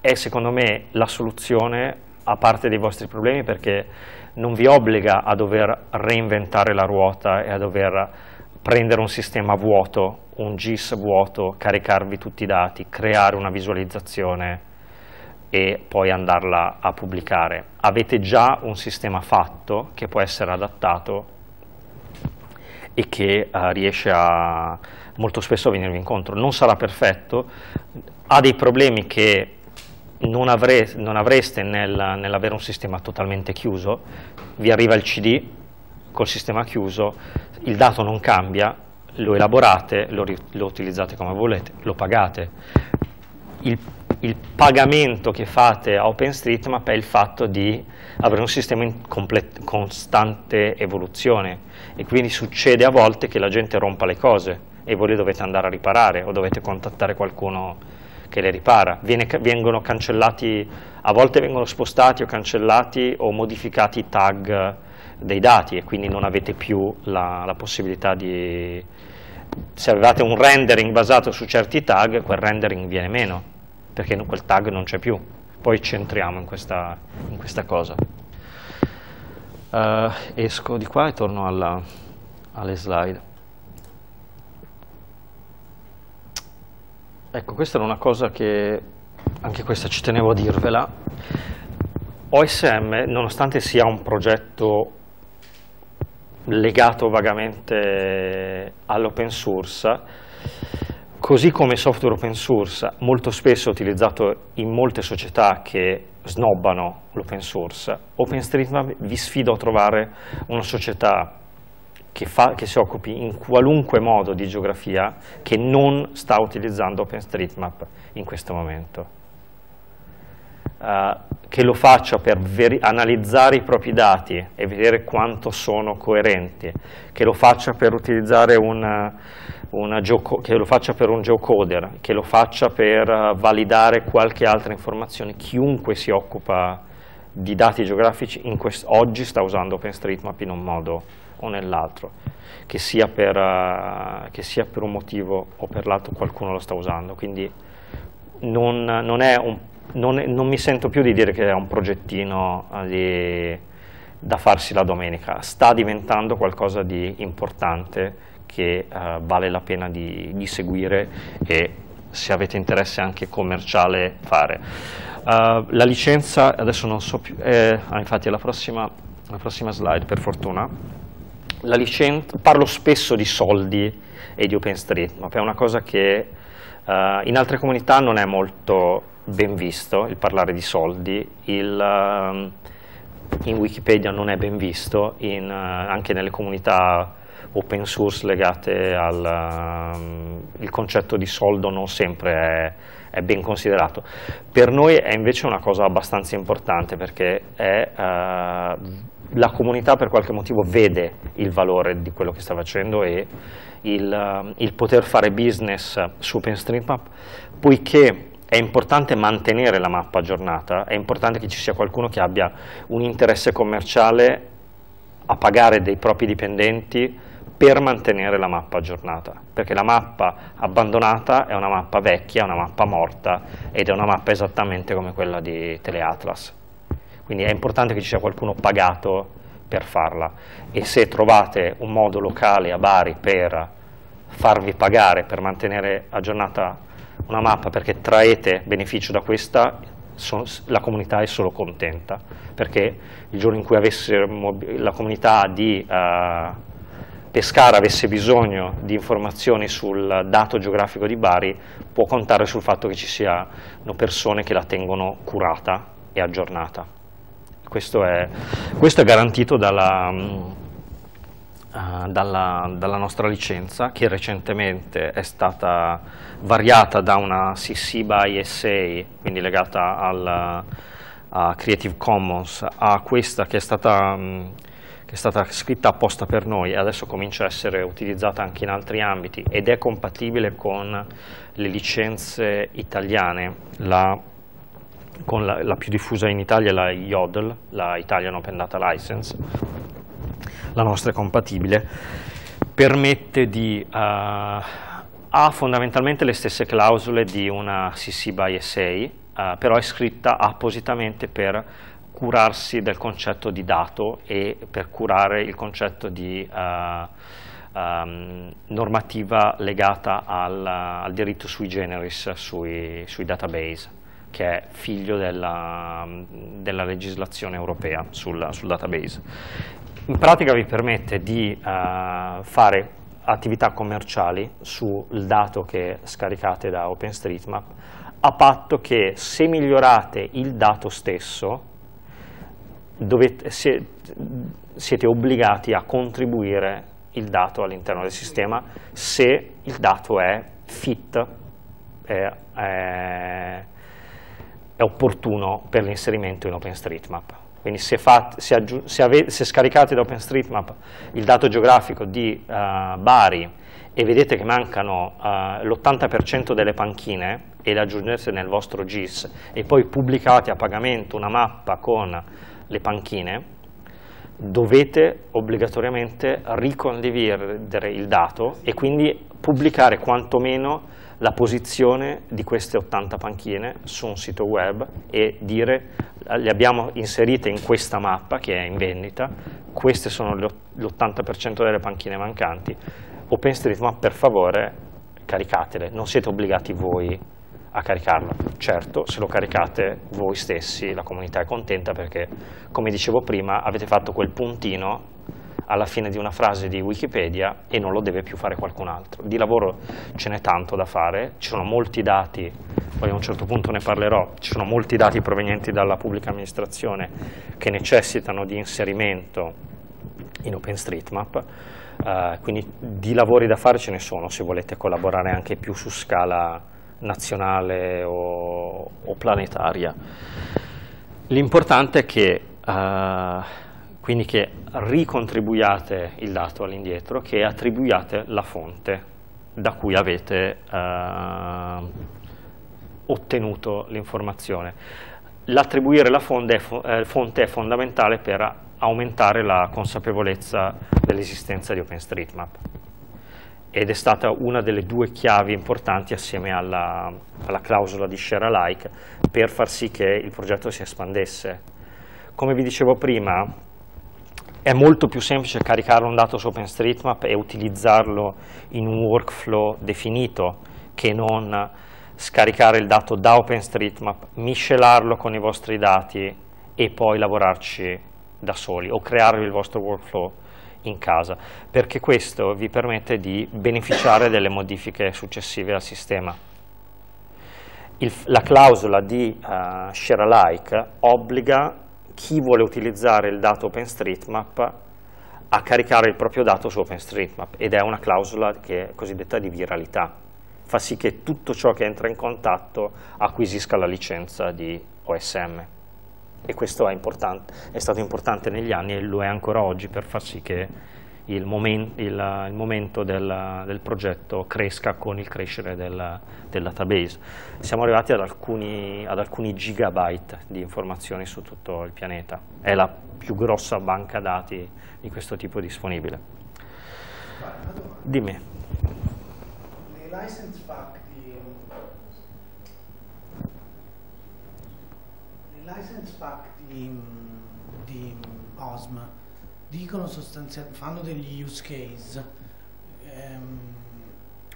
è secondo me la soluzione a parte dei vostri problemi perché non vi obbliga a dover reinventare la ruota e a dover prendere un sistema vuoto, un GIS vuoto, caricarvi tutti i dati, creare una visualizzazione e poi andarla a pubblicare. Avete già un sistema fatto che può essere adattato e che uh, riesce a molto spesso a venirvi incontro. Non sarà perfetto, ha dei problemi che non, avre, non avreste nel, nell'avere un sistema totalmente chiuso, vi arriva il CD col sistema chiuso, il dato non cambia, lo elaborate, lo, lo utilizzate come volete, lo pagate. Il, il, pagamento che fate a OpenStreetMap è il fatto di avere un sistema in costante evoluzione e quindi succede a volte che la gente rompa le cose e voi le dovete andare a riparare o dovete contattare qualcuno che le ripara. Viene, vengono cancellati, a volte vengono spostati o cancellati o modificati i tag dei dati e quindi non avete più la, la possibilità di... Se avevate un rendering basato su certi tag, quel rendering viene meno, perché quel tag non c'è più, poi ci entriamo in questa, in questa cosa. Uh, esco di qua e torno alla, alle slide. Ecco, questa era una cosa che, anche questa ci tenevo a dirvela. OSM, nonostante sia un progetto legato vagamente all'open source, così come software open source, molto spesso utilizzato in molte società che snobbano l'open source, OpenStreetMap vi sfido a trovare una società che, fa, che, si occupi in qualunque modo di geografia che non sta utilizzando OpenStreetMap in questo momento. Uh, che lo faccia per analizzare i propri dati e vedere quanto sono coerenti, che lo faccia per utilizzare una che lo faccia per un geocoder, che lo faccia per uh, validare qualche altra informazione, chiunque si occupa di dati geografici oggi sta usando OpenStreetMap in un modo o nell'altro, che, uh, che, sia per un motivo o per l'altro qualcuno lo sta usando, quindi non, non, un, non, non mi sento più di dire che è un progettino uh, di, da farsi la domenica, sta diventando qualcosa di importante che uh, vale la pena di, di, seguire e se avete interesse anche commerciale fare. Uh, la licenza, adesso non so più, eh, ah, infatti è la prossima, la prossima slide per fortuna, licenza, parlo spesso di soldi e di OpenStreetMap, è una cosa che uh, in altre comunità non è molto ben visto il parlare di soldi, il, uh, in Wikipedia non è ben visto, in, uh, anche nelle comunità open source legate al um, concetto di soldo non sempre è, è, ben considerato. Per noi è invece una cosa abbastanza importante perché è la comunità per qualche motivo vede il valore di quello che sta facendo e il, uh, il poter fare business su OpenStreetMap, poiché è importante mantenere la mappa aggiornata, è importante che ci sia qualcuno che abbia un interesse commerciale a pagare dei propri dipendenti per mantenere la mappa aggiornata, perché la mappa abbandonata è una mappa vecchia, è una mappa morta ed è una mappa esattamente come quella di Teleatlas. Quindi è importante che ci sia qualcuno pagato per farla e se trovate un modo locale a Bari per farvi pagare, per mantenere aggiornata una mappa perché traete beneficio da questa, la comunità è solo contenta, perché il giorno in cui la comunità di uh, Pescara avesse bisogno di informazioni sul dato geografico di Bari, può contare sul fatto che ci siano persone che la tengono curata e aggiornata. Questo è, questo è garantito dalla, uh, dalla, dalla, nostra licenza che recentemente è stata variata da una CC by SA, quindi legata al, a Creative Commons, a questa che è stata... Che è stata scritta apposta per noi e adesso comincia a essere utilizzata anche in altri ambiti ed è compatibile con le licenze italiane. La con la, la, più diffusa in Italia la IODL, la Italian Open Data License, la nostra è compatibile, permette di, uh, ha fondamentalmente le stesse clausole di una CC by SA, uh, però è scritta appositamente per curarsi del concetto di dato e per curare il concetto di uh, um, normativa legata al, al, diritto sui generis sui, sui database che è figlio della, della legislazione europea sul, sul, database. In pratica vi permette di uh, fare attività commerciali sul dato che scaricate da OpenStreetMap a patto che se migliorate il dato stesso dovete, siete obbligati a contribuire il dato all'interno del sistema se il dato è fit, è, è è opportuno per l'inserimento in OpenStreetMap. Quindi se, fate, se, se, se, scaricate da OpenStreetMap il dato geografico di uh, Bari e vedete che mancano uh, l'80% delle panchine e le aggiungete nel vostro GIS e poi pubblicate a pagamento una mappa con le panchine, dovete obbligatoriamente ricondividere il dato e quindi pubblicare quantomeno la posizione di queste 80 panchine su un sito web e dire le abbiamo inserite in questa mappa che è in vendita, queste sono l'80% delle panchine mancanti, OpenStreetMap per favore caricatele, non siete obbligati voi a caricarlo. Certo, se lo caricate voi stessi, la comunità è contenta perché, come dicevo prima, avete fatto quel puntino alla fine di una frase di Wikipedia e non lo deve più fare qualcun altro. Di lavoro ce n'è tanto da fare, ci sono molti dati, poi a un certo punto ne parlerò, ci sono molti dati provenienti dalla pubblica amministrazione che necessitano di inserimento in OpenStreetMap, uh, quindi di lavori da fare ce ne sono se volete collaborare anche più su scala nazionale o, o planetaria. L'importante è che, uh, quindi che ricontribuiate il dato all'indietro, che attribuiate la fonte da cui avete uh, ottenuto l'informazione. L'attribuire la fonte è, eh, fonte è fondamentale per aumentare la consapevolezza dell'esistenza di OpenStreetMap ed è stata una delle due chiavi importanti assieme alla, alla clausola di share alike per far sì che il progetto si espandesse. Come vi dicevo prima, è molto più semplice caricare un dato su OpenStreetMap e utilizzarlo in un workflow definito che non scaricare il dato da OpenStreetMap, miscelarlo con i vostri dati e poi lavorarci da soli o crearvi il vostro workflow in casa, perché questo vi permette di beneficiare delle modifiche successive al sistema. Il, la clausola di uh, share alike obbliga chi vuole utilizzare il dato OpenStreetMap a caricare il proprio dato su OpenStreetMap ed è una clausola che è cosiddetta di viralità, fa sì che tutto ciò che entra in contatto acquisisca la licenza di OSM e questo è, è, stato importante negli anni e lo è ancora oggi per far sì che il, momen il, il momento del, del, progetto cresca con il crescere del, del database. Siamo arrivati ad alcuni, ad alcuni, gigabyte di informazioni su tutto il pianeta, è la più grossa banca dati di questo tipo disponibile. Dimmi. Le license pack license pack di, di OSM dicono sostanzialmente, fanno degli use case ehm,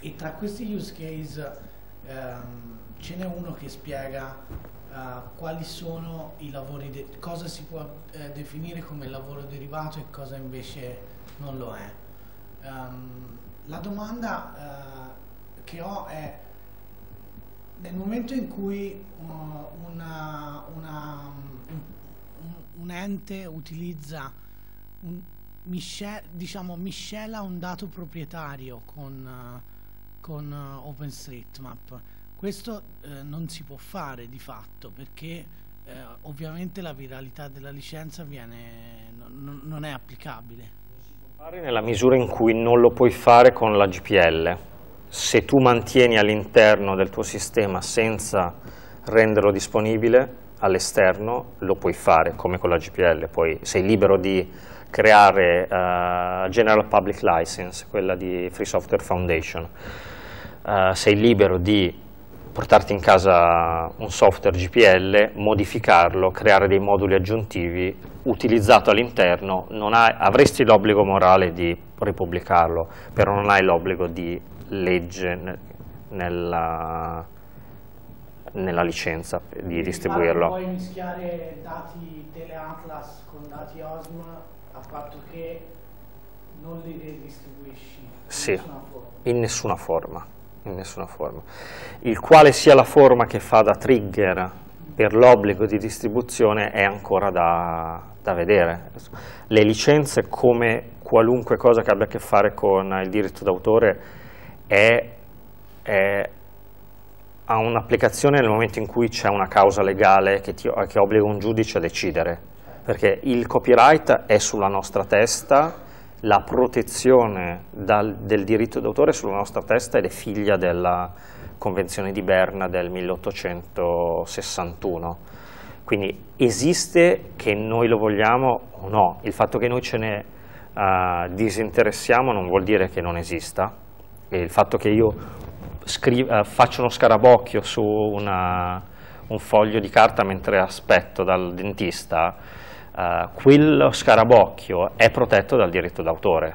e tra questi use case ehm, ce n'è uno che spiega uh, quali sono i lavori, cosa si può eh, definire come lavoro derivato e cosa invece non lo è. Um, la domanda uh, che ho è nel momento in cui uh, una, una, un, un, ente utilizza un, diciamo, miscela un dato proprietario con, uh, con uh, OpenStreetMap, questo eh, non si può fare di fatto perché eh, ovviamente la viralità della licenza viene, non, non è applicabile. Non si può fare nella misura in cui non lo puoi fare con la GPL se tu mantieni all'interno del tuo sistema senza renderlo disponibile all'esterno, lo puoi fare come con la GPL, poi sei libero di creare uh, General Public License, quella di Free Software Foundation, uh, sei libero di portarti in casa un software GPL, modificarlo, creare dei moduli aggiuntivi, utilizzato all'interno, avresti l'obbligo morale di ripubblicarlo, però non hai l'obbligo di legge nella, nella licenza di distribuirlo. Puoi mischiare dati teleatlas con dati OSM a patto che non li distribuisci in sì, nessuna. In nessuna forma. In nessuna forma. Il quale sia la forma che fa da trigger per l'obbligo di distribuzione è ancora da, da vedere. Le licenze, come qualunque cosa che abbia a che fare con il diritto d'autore, è, è, ha un'applicazione nel momento in cui c'è una causa legale che, ti, che obbliga un giudice a decidere, perché il copyright è sulla nostra testa, la protezione dal, del diritto d'autore è sulla nostra testa ed è figlia della Convenzione di Berna del 1861. Quindi esiste che noi lo vogliamo o no, il fatto che noi ce ne uh, disinteressiamo non vuol dire che non esista, e il fatto che io faccio uno scarabocchio su una, un foglio di carta mentre aspetto dal dentista, eh, quello scarabocchio è protetto dal diritto d'autore,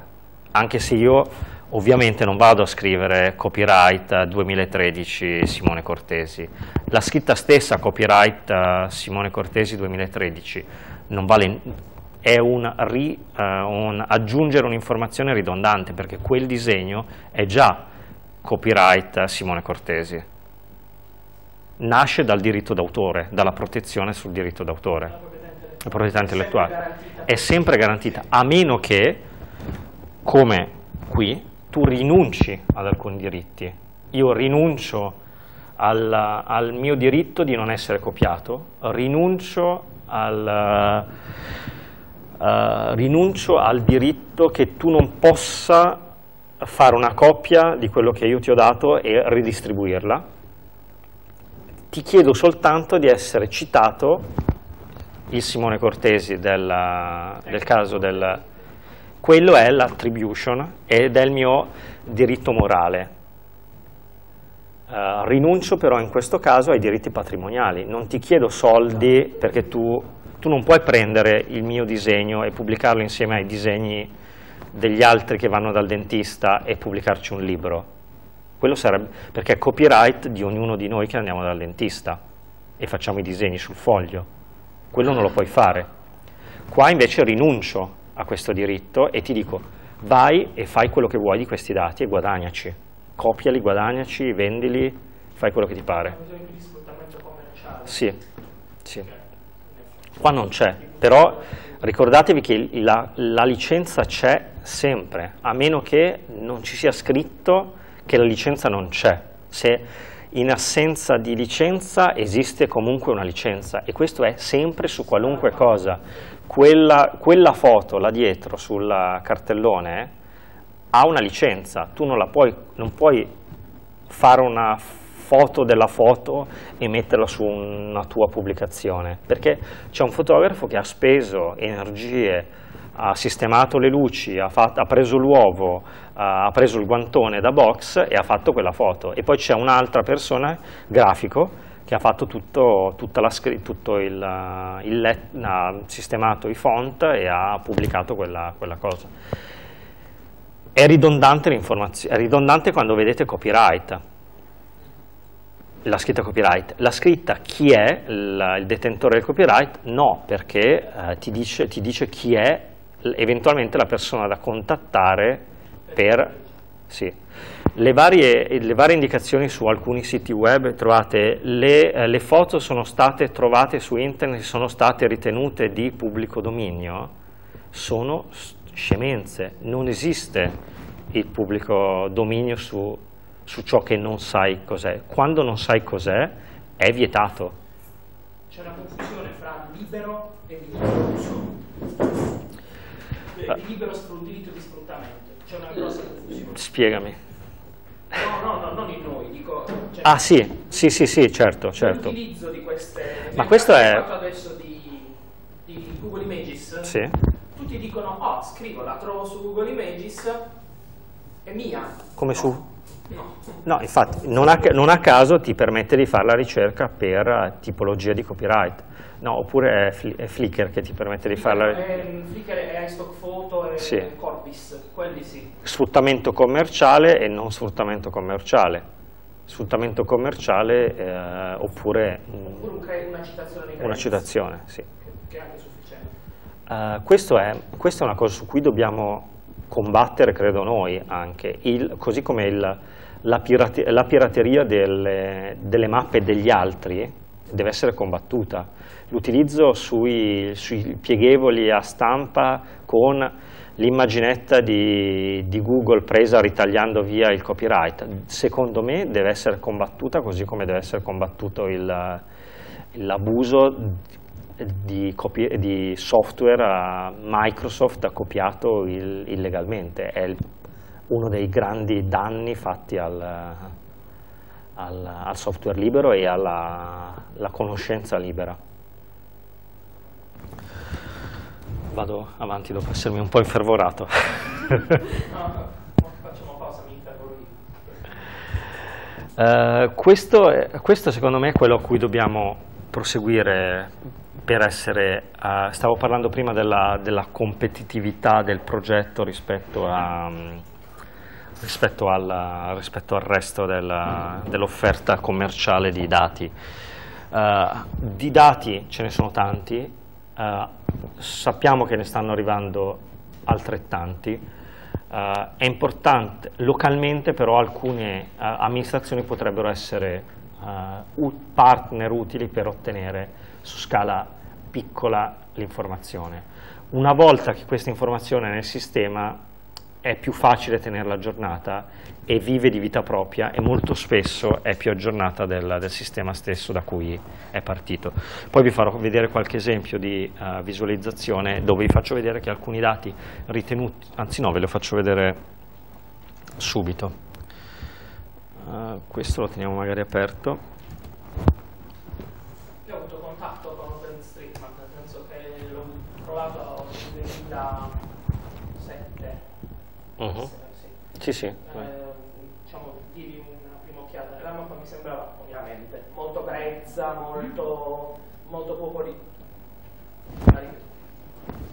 anche se io ovviamente non vado a scrivere copyright 2013 Simone Cortesi. La scritta stessa copyright eh, Simone Cortesi 2013 non vale, è un, ri, uh, un aggiungere un'informazione ridondante perché quel disegno è già copyright Simone Cortesi. Nasce dal diritto d'autore, dalla protezione sul diritto d'autore. La proprietà intellettuale è sempre garantita, a meno che, come qui, tu rinunci ad alcuni diritti. Io rinuncio al, al mio diritto di non essere copiato, rinuncio al, uh, rinuncio al diritto che tu non possa fare una copia di quello che io ti ho dato e ridistribuirla. Ti chiedo soltanto di essere citato, il Simone Cortesi del, del caso del... Quello è l'attribution ed è il mio diritto morale. Uh, rinuncio però in questo caso ai diritti patrimoniali, non ti chiedo soldi perché tu, tu non puoi prendere il mio disegno e pubblicarlo insieme ai disegni degli altri che vanno dal dentista e pubblicarci un libro. Quello sarebbe, perché è copyright di ognuno di noi che andiamo dal dentista e facciamo i disegni sul foglio. Quello non lo puoi fare. Qua invece rinuncio a questo diritto e ti dico vai e fai quello che vuoi di questi dati e guadagnaci copiali, guadagnaci, vendili, fai quello che ti pare. Sì, sì. Qua non c'è, però ricordatevi che la, la licenza c'è sempre, a meno che non ci sia scritto che la licenza non c'è. Se in assenza di licenza esiste comunque una licenza e questo è sempre su qualunque cosa. Quella, quella foto là dietro sul cartellone ha una licenza, tu non, puoi, non puoi fare una foto della foto e metterla su una tua pubblicazione, perché c'è un fotografo che ha speso energie, ha sistemato le luci, ha, fatto, ha preso l'uovo, ha preso il guantone da box e ha fatto quella foto. E poi c'è un'altra persona, grafico, che ha fatto tutto, la, tutto il, il ha sistemato i font e ha pubblicato quella, quella cosa. È ridondante, è ridondante quando vedete copyright, la scritta copyright. La scritta chi è il, il detentore del copyright? No, perché eh, ti, dice, ti, dice, chi è eventualmente la persona da contattare per... Sì. Le, varie, le varie indicazioni su alcuni siti web trovate, le, eh, le foto sono state trovate su internet, sono state ritenute di pubblico dominio, sono scemenze, non esiste il pubblico dominio su, su ciò che non sai cos'è. Quando non sai cos'è è vietato. C'è una confusione fra libero e libero uso. Il libero diritto di sfruttamento. C'è una grossa confusione. Spiegami. No, no, no, non in noi, dico... Cioè, ah sì, sì, sì, sì, certo, certo. L'utilizzo di queste... Ma questo è... adesso di, di Google Images. Sì tutti dicono, oh, scrivo, la trovo su Google Images, è mia. Come no. su? No. Infatti, non a, non a, caso ti permette di fare la ricerca per eh, tipologia di copyright. No, oppure è, fl è Flickr che ti permette di fare la ricerca. Flickr è iStock Photo e sì. Corpus, quelli sì. Sfruttamento commerciale e non sfruttamento commerciale. Sfruttamento commerciale eh, oppure... Oppure un una citazione. Una citazione, sì. Che, che è anche su Uh, questo è, questa è una cosa su cui dobbiamo combattere, credo noi, anche, il, così come il, la, pirate, la, pirateria delle, delle, mappe degli altri deve essere combattuta. L'utilizzo sui, sui, pieghevoli a stampa con l'immaginetta di, di, Google presa ritagliando via il copyright, secondo me deve essere combattuta così come deve essere combattuto l'abuso di, di, software a Microsoft copiato il, illegalmente, è il, uno dei grandi danni fatti al, al, al software libero e alla conoscenza libera. Vado avanti dopo essermi un po' infervorato. Uh, questo, questo, secondo me è quello a cui dobbiamo proseguire per essere, uh, stavo parlando prima della, della, competitività del progetto rispetto, a, um, rispetto, alla, rispetto al resto dell'offerta commerciale di dati. Uh, di dati ce ne sono tanti, sappiamo che ne stanno arrivando altrettanti, Uh, è importante, localmente però alcune uh, amministrazioni potrebbero essere uh, partner utili per ottenere su scala piccola l'informazione. Una volta che questa informazione è nel sistema è più facile tenerla aggiornata e vive di vita propria e molto spesso è più aggiornata del, del sistema stesso da cui è partito. Poi vi farò vedere qualche esempio di uh, visualizzazione dove vi faccio vedere che alcuni dati ritenuti, anzi no, ve lo faccio vedere subito. Uh, questo lo teniamo magari aperto. Io ho avuto contatto con OpenStreetMap, nel senso che l'ho provato nel 2000 Uh -huh. Sì, sì. Eh, diciamo, diedi una prima occhiata. La mappa mi sembrava, ovviamente, molto grezza, molto, molto poco di...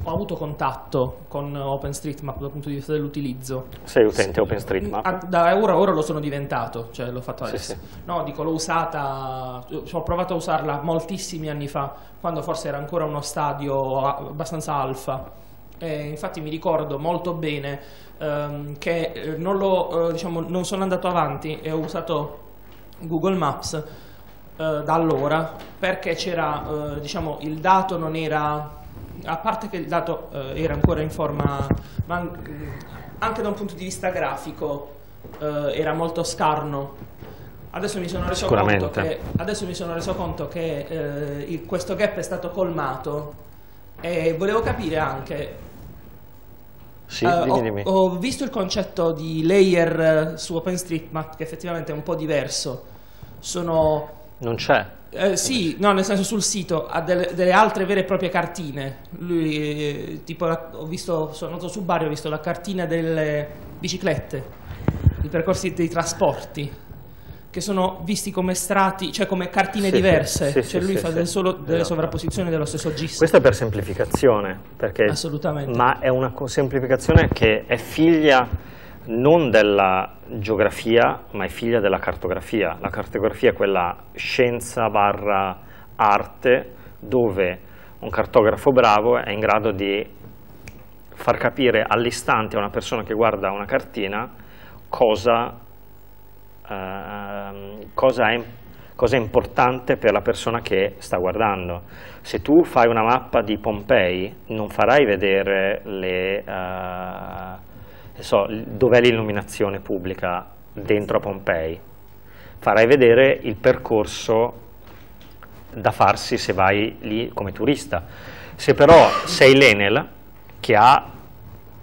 Ho avuto contatto con OpenStreetMap dal punto di vista dell'utilizzo. Sei utente OpenStreetMap? Ah, da ora, ora lo sono diventato, cioè l'ho fatto adesso. Sì, sì. No, dico, l'ho usata, ho provato a usarla moltissimi anni fa, quando forse era ancora uno stadio abbastanza alfa. E infatti mi ricordo molto bene ehm, che eh, non, lo, eh, diciamo, non, sono andato avanti e ho usato Google Maps eh, da allora perché c'era, eh, diciamo, il dato non era, a parte che il dato eh, era ancora in forma, ma anche da un punto di vista grafico era molto scarno. Adesso mi sono reso conto che, mi sono reso conto che eh, il, questo gap è stato colmato e volevo capire anche sì, uh, dimmi, dimmi. Ho, ho, visto il concetto di layer su OpenStreetMap che effettivamente è un po' diverso. Sono... Non c'è? Eh, sì, no, nel senso sul sito ha delle, delle altre vere e proprie cartine. Lui, eh, tipo, ho visto, sono andato su Bari, ho visto la cartina delle biciclette, i percorsi dei trasporti che sono visti come strati, cioè come cartine sì, diverse, sì, cioè sì, lui fa del solo delle esatto. sovrapposizioni dello stesso GIS. Questo è per semplificazione, perché, Assolutamente. ma è una semplificazione che è figlia non della geografia, ma è figlia della cartografia. La cartografia è quella scienza barra arte dove un cartografo bravo è in grado di far capire all'istante a una persona che guarda una cartina cosa uh, cosa, è, cosa, è, importante per la persona che sta guardando. Se tu fai una mappa di Pompei non farai vedere le, uh, so, dov'è l'illuminazione pubblica dentro a Pompei, farai vedere il percorso da farsi se vai lì come turista. Se però sei l'Enel che ha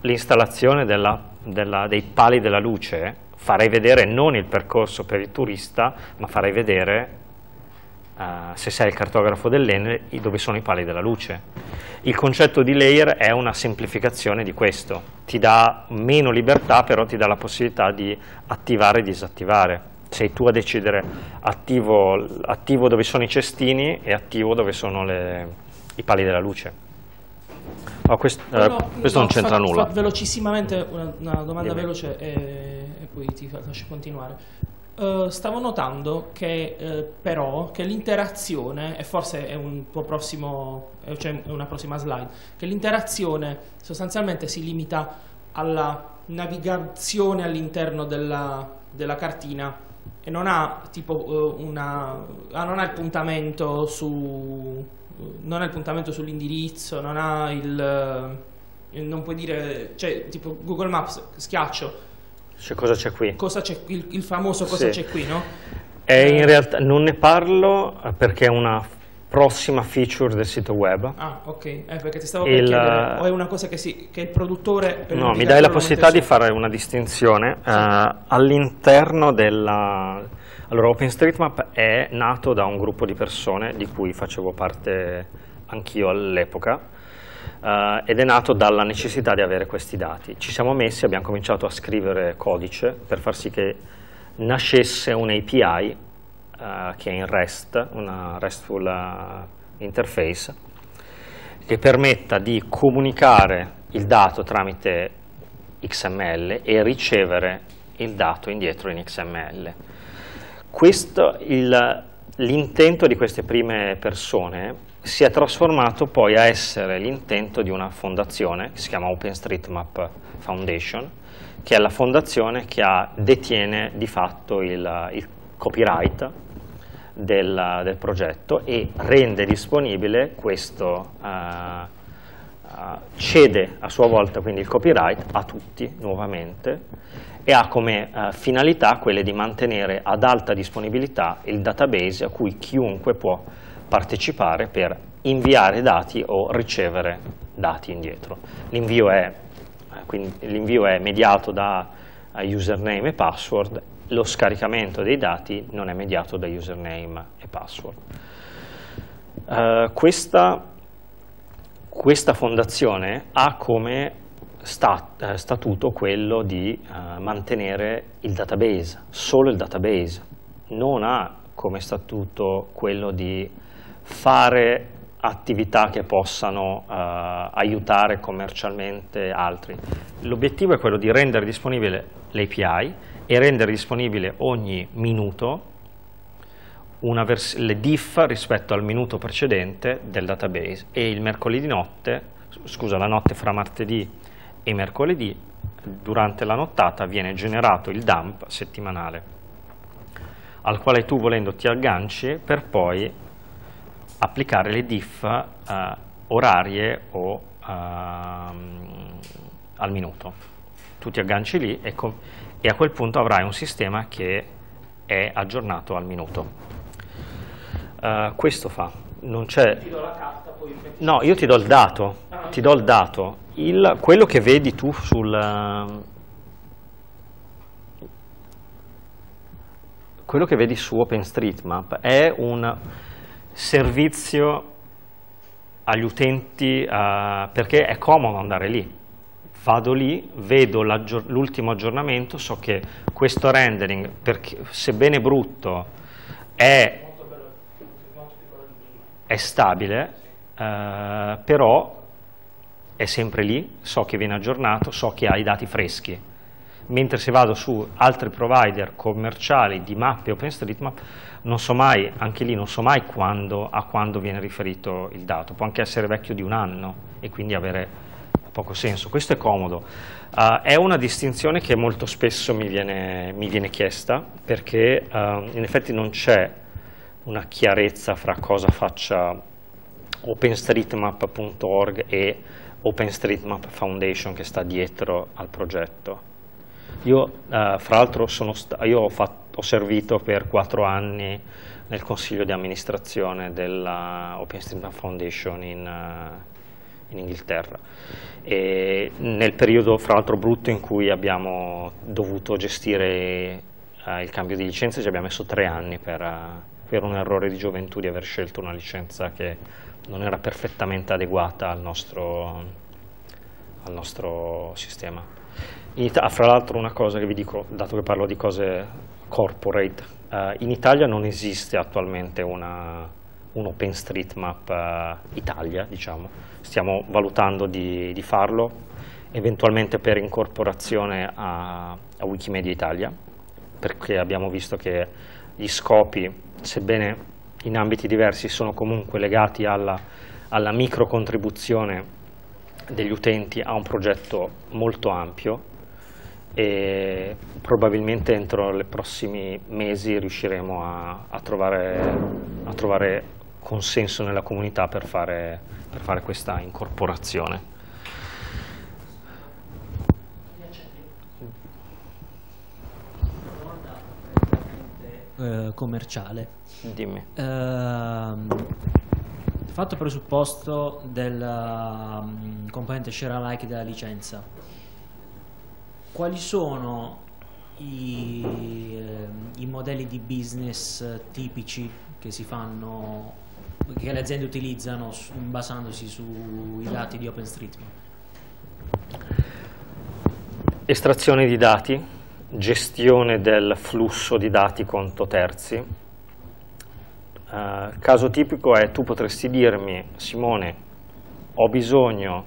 l'installazione dei pali della luce, farei vedere non il percorso per il turista, ma farei vedere, uh, se sei il cartografo dell'Enel, dove sono i pali della luce. Il concetto di layer è una semplificazione di questo, ti dà meno libertà, però ti dà la possibilità di attivare e disattivare. Sei tu a decidere attivo, attivo dove sono i cestini e attivo dove sono le, i pali della luce. Oh, questo, eh, questo no, non c'entra nulla. velocissimamente una, una domanda Dimmi. veloce e, e, poi ti lascio continuare. Uh, stavo notando che uh, però che l'interazione, e forse è un tuo prossimo, cioè una prossima slide, che l'interazione sostanzialmente si limita alla navigazione all'interno della, della cartina e non ha tipo uh, una, ah, non ha il puntamento su non ha il puntamento sull'indirizzo, non ha il... Eh, non puoi dire, cioè tipo Google Maps, schiaccio. Cioè, cosa c'è qui? Cosa c'è, il, il, famoso cosa sì. c'è qui, no? E in realtà non ne parlo perché è una prossima feature del sito web. Ah, ok, eh, perché ti stavo per il, chiedere, o è una cosa che, si, che il produttore... No, mi dai la possibilità di fare una distinzione sì. uh, all'interno della allora, OpenStreetMap è nato da un gruppo di persone di cui facevo parte anch'io all'epoca uh, ed è nato dalla necessità di avere questi dati. Ci siamo messi, abbiamo cominciato a scrivere codice per far sì che nascesse un'API eh, che è in REST, una RESTful uh, interface, che permetta di comunicare il dato tramite XML e ricevere il dato indietro in XML. Questo, l'intento di queste prime persone si è trasformato poi a essere l'intento di una fondazione che si chiama OpenStreetMap Foundation, che è la fondazione che ha, detiene di fatto il, il copyright del, del, progetto e rende disponibile questo, uh, uh, cede a sua volta quindi il copyright a tutti nuovamente e ha come uh, finalità quelle di mantenere ad alta disponibilità il database a cui chiunque può partecipare per inviare dati o ricevere dati indietro. L'invio è, è, mediato da username e password, lo scaricamento dei dati non è mediato da username e password. Uh, questa, questa, fondazione ha come stat, statuto quello di uh, mantenere il database, solo il database, non ha come statuto quello di fare attività che possano uh, aiutare commercialmente altri. L'obiettivo è quello di rendere disponibile l'API e rendere disponibile ogni minuto le diff rispetto al minuto precedente del database e il mercoledì notte, scusa, la notte fra martedì e mercoledì, durante la nottata viene generato il dump settimanale al quale tu volendo ti agganci per poi applicare le diff uh, orarie o uh, al minuto. Tu ti agganci lì e, e, a quel punto avrai un sistema che è aggiornato al minuto. Uh, questo fa, non c'è... No, io ti do il dato, ah, ti do il dato. Il, quello che vedi tu sul... quello che vedi su OpenStreetMap è un servizio agli utenti uh, perché è comodo andare lì. Vado lì, vedo l'ultimo aggiornamento, so che questo rendering, perché, sebbene brutto, è, è stabile, uh, però è sempre lì, so che viene aggiornato, so che ha i dati freschi. Mentre se vado su altri provider commerciali di mappe OpenStreetMap, non so mai, anche lì non so mai quando, a quando viene riferito il dato, può anche essere vecchio di un anno e quindi avere poco senso. Questo è comodo. Uh, è una distinzione che molto spesso mi viene, mi viene chiesta perché uh, in effetti non c'è una chiarezza fra cosa faccia openstreetmap.org e OpenStreetMap Foundation che sta dietro al progetto. Io, uh, fra l'altro, ho ho servito per quattro anni nel consiglio di amministrazione della OpenStreetMap Foundation in, uh, in Inghilterra e nel periodo fra l'altro brutto in cui abbiamo dovuto gestire uh, il cambio di licenze ci abbiamo messo tre anni per, uh, per un errore di gioventù di aver scelto una licenza che non era perfettamente adeguata al nostro, al nostro sistema. Fra l'altro una cosa che vi dico, dato che parlo di cose corporate. Uh, in Italia non esiste attualmente una, un OpenStreetMap uh, Italia, diciamo. stiamo valutando di, di, farlo, eventualmente per incorporazione a, a, Wikimedia Italia, perché abbiamo visto che gli scopi, sebbene in ambiti diversi, sono comunque legati alla, alla micro contribuzione degli utenti a un progetto molto ampio e probabilmente entro i prossimi mesi riusciremo a, a, trovare, a trovare, consenso nella comunità per fare, per fare questa incorporazione. Eh, commerciale. Dimmi. Uh, fatto presupposto del um, componente share alike della licenza, quali sono i, eh, i, modelli di business tipici che si fanno, che le aziende utilizzano basandosi sui dati di OpenStreetMap? Estrazione di dati gestione del flusso di dati conto terzi. Uh, caso tipico è tu potresti dirmi, Simone, ho bisogno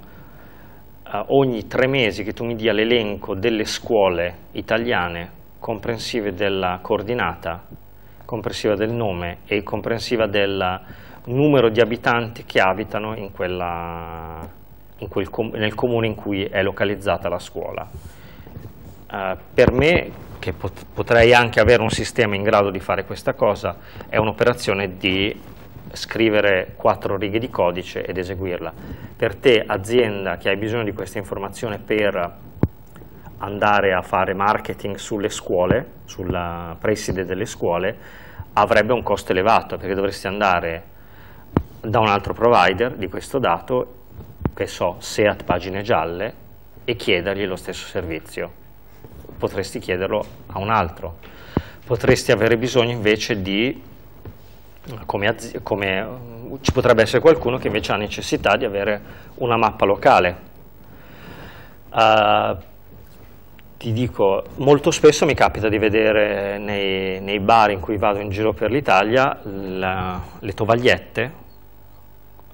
ogni tre mesi che tu mi dia l'elenco delle scuole italiane comprensive della coordinata, comprensiva del nome e comprensiva del numero di abitanti che abitano in quella, in com nel comune in cui è localizzata la scuola. Uh, per me, che pot potrei anche avere un sistema in grado di fare questa cosa, è un'operazione di scrivere quattro righe di codice ed eseguirla. Per te, azienda che hai bisogno di questa informazione per andare a fare marketing sulle scuole, sulla preside delle scuole, avrebbe un costo elevato perché dovresti andare da un altro provider di questo dato, che so, SEAT pagine gialle, e chiedergli lo stesso servizio. Potresti chiederlo a un altro. Potresti avere bisogno invece di come, come, ci potrebbe essere qualcuno che invece ha necessità di avere una mappa locale. Uh, ti dico, molto spesso mi capita di vedere nei, nei bar in cui vado in giro per l'Italia le tovagliette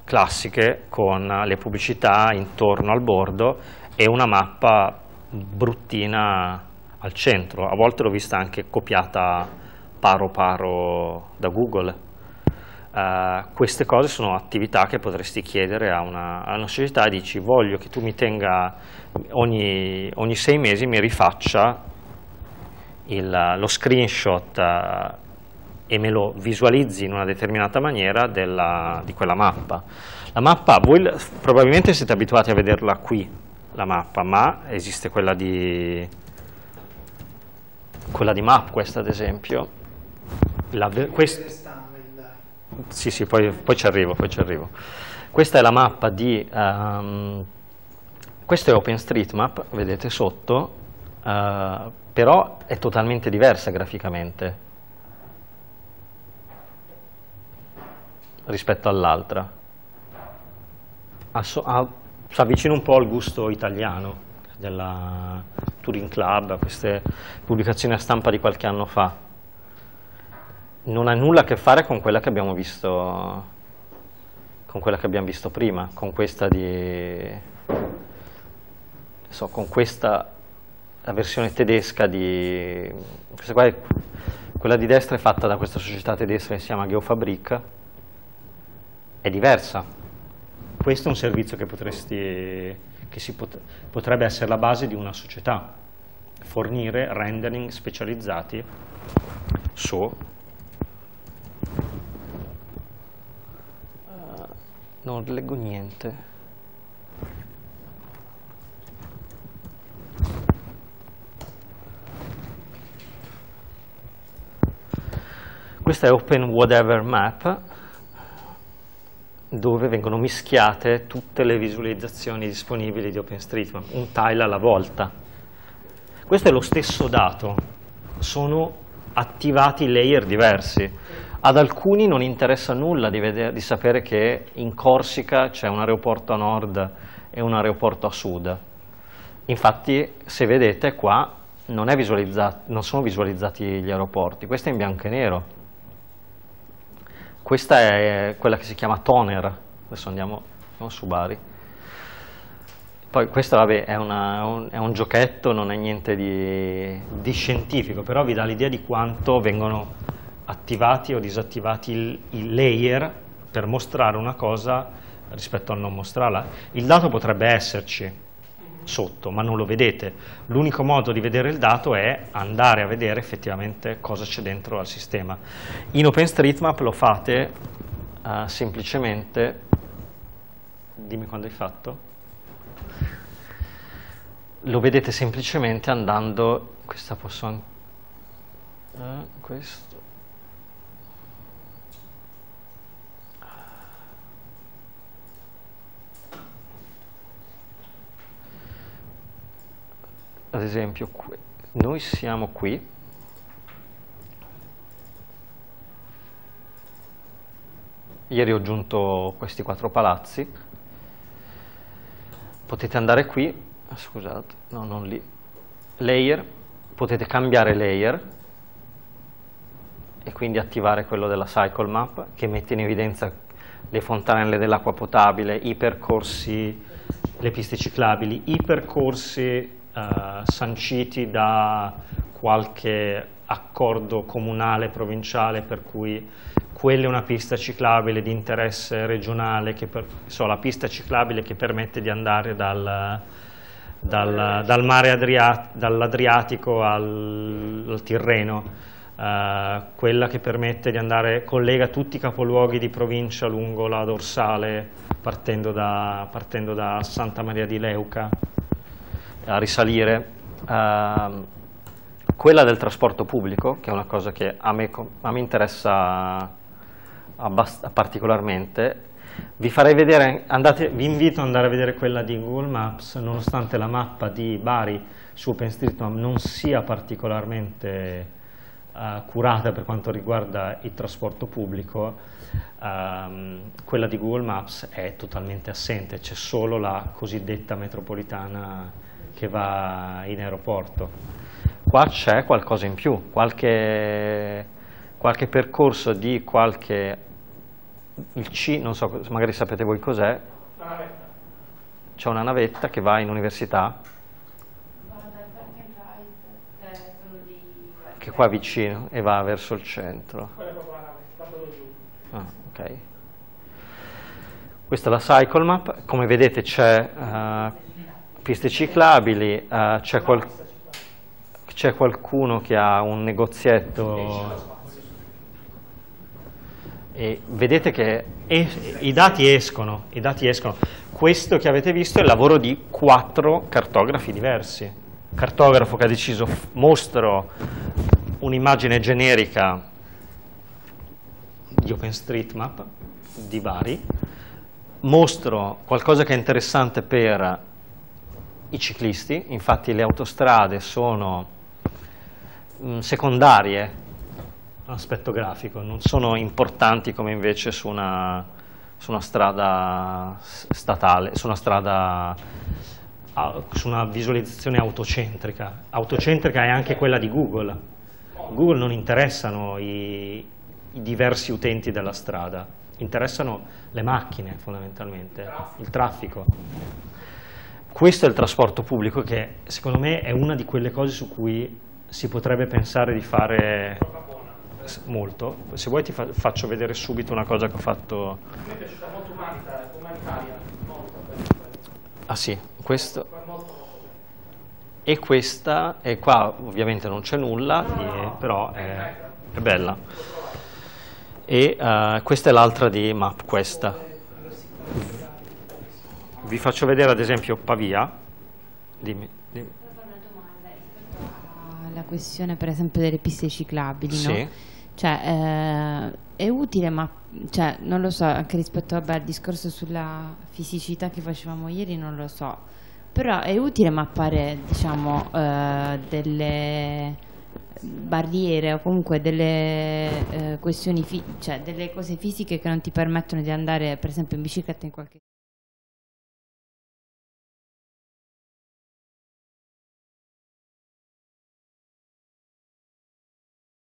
classiche con le pubblicità intorno al bordo e una mappa bruttina al centro. A volte l'ho vista anche copiata paro paro da Google Uh, queste cose sono attività che potresti chiedere a una, a una, società e dici voglio che tu mi tenga ogni, ogni sei mesi mi rifaccia il, lo screenshot uh, e me lo visualizzi in una determinata maniera della, di quella mappa. La mappa, voi probabilmente siete abituati a vederla qui, la mappa, ma esiste quella di, quella di MapQuest ad esempio. La, quest, sì, sì, poi, poi, ci arrivo, poi ci arrivo. Questa è la mappa di... Um, questo è OpenStreetMap, vedete sotto, uh, però è totalmente diversa graficamente rispetto all'altra. Si avvicina un po' al gusto italiano della Touring Club, queste pubblicazioni a stampa di qualche anno fa non ha nulla a che fare con quella che abbiamo visto, che abbiamo visto prima, con questa di, so, con questa la versione tedesca di, questa qua è, quella di destra è fatta da questa società tedesca che si chiama Geofabrik, è diversa. Questo è un servizio che, potresti, che pot, potrebbe essere la base di una società, fornire rendering specializzati su non leggo niente questa è Open Whatever Map dove vengono mischiate tutte le visualizzazioni disponibili di OpenStreetMap, un tile alla volta. Questo è lo stesso dato, sono attivati layer diversi. Ad alcuni non interessa nulla di, vedere, di sapere che in Corsica c'è un aeroporto a nord e un aeroporto a sud. Infatti, se vedete qua, non, non sono visualizzati gli aeroporti, questo è in bianco e nero. Questa è quella che si chiama toner, adesso andiamo, andiamo su Bari. Poi questo vabbè, è, una, un, è, un, giochetto, non è niente di, di scientifico, però vi dà l'idea di quanto vengono attivati o disattivati il, il layer per mostrare una cosa rispetto a non mostrarla. Il dato potrebbe esserci sotto, ma non lo vedete. L'unico modo di vedere il dato è andare a vedere effettivamente cosa c'è dentro al sistema. In OpenStreetMap lo fate uh, semplicemente, dimmi quando hai fatto, lo vedete semplicemente andando, questa posso anche, uh, questo, ad esempio noi siamo qui. Ieri ho aggiunto questi quattro palazzi. Potete andare qui scusate, no non lì. Layer potete cambiare layer e quindi attivare quello della cycle map che mette in evidenza le fontanelle dell'acqua potabile, i percorsi, le piste ciclabili, i percorsi eh, sanciti da qualche accordo comunale, provinciale, per cui quella è una pista ciclabile di interesse regionale, per, so, la pista ciclabile che permette di andare dal, dal, dal mare Adriat, dall'Adriatico al, al Tirreno, Uh, quella che permette di andare, collega tutti i capoluoghi di provincia lungo la dorsale partendo da, partendo da Santa Maria di Leuca a risalire. Uh, quella del trasporto pubblico, che è una cosa che a me, a me interessa particolarmente, vi, vedere, andate, vi invito ad andare a vedere quella di Google Maps, nonostante la mappa di Bari su OpenStreetMap non sia particolarmente uh, curata per quanto riguarda il trasporto pubblico, um, quella di Google Maps è totalmente assente, c'è solo la cosiddetta metropolitana che va in aeroporto. Qua c'è qualcosa in più, qualche, qualche percorso di qualche... Il C, non so, magari sapete voi cos'è. C'è una navetta che va in università che è qua vicino e va verso il centro. Ah, okay. Questa è la cycle map, come vedete c'è uh, piste ciclabili, uh, c'è qual qualcuno che ha un negozietto e vedete che i dati escono, i dati escono. Questo che avete visto è il lavoro di quattro cartografi diversi. Cartografo che ha deciso mostro un'immagine generica di OpenStreetMap di Bari, mostro qualcosa che è interessante per i ciclisti, infatti le autostrade sono mh, mm, secondarie all'aspetto grafico, non sono importanti come invece su una, su una strada statale, su una strada su una visualizzazione autocentrica. Autocentrica è anche quella di Google, Google non interessano i, i diversi utenti della strada, interessano le macchine fondamentalmente, il traffico. Questo è il trasporto pubblico che secondo me è una di quelle cose su cui si potrebbe pensare di fare molto. Se vuoi ti fa faccio vedere subito una cosa che ho fatto. Mi è piaciuta molto umanitaria. Ah sì, questo e questa, e qua ovviamente non c'è nulla, e, però è, è, bella. E uh, questa è l'altra di map, questa. Vi faccio vedere ad esempio Pavia. Dimmi. dimmi. La questione per esempio delle piste ciclabili, sì. no? Cioè, eh, è utile, ma cioè, non lo so, anche rispetto vabbè, al discorso sulla fisicità che facevamo ieri, non lo so però è utile mappare diciamo, eh, delle barriere o comunque delle eh, questioni, cioè delle cose fisiche che non ti permettono di andare per esempio in bicicletta in qualche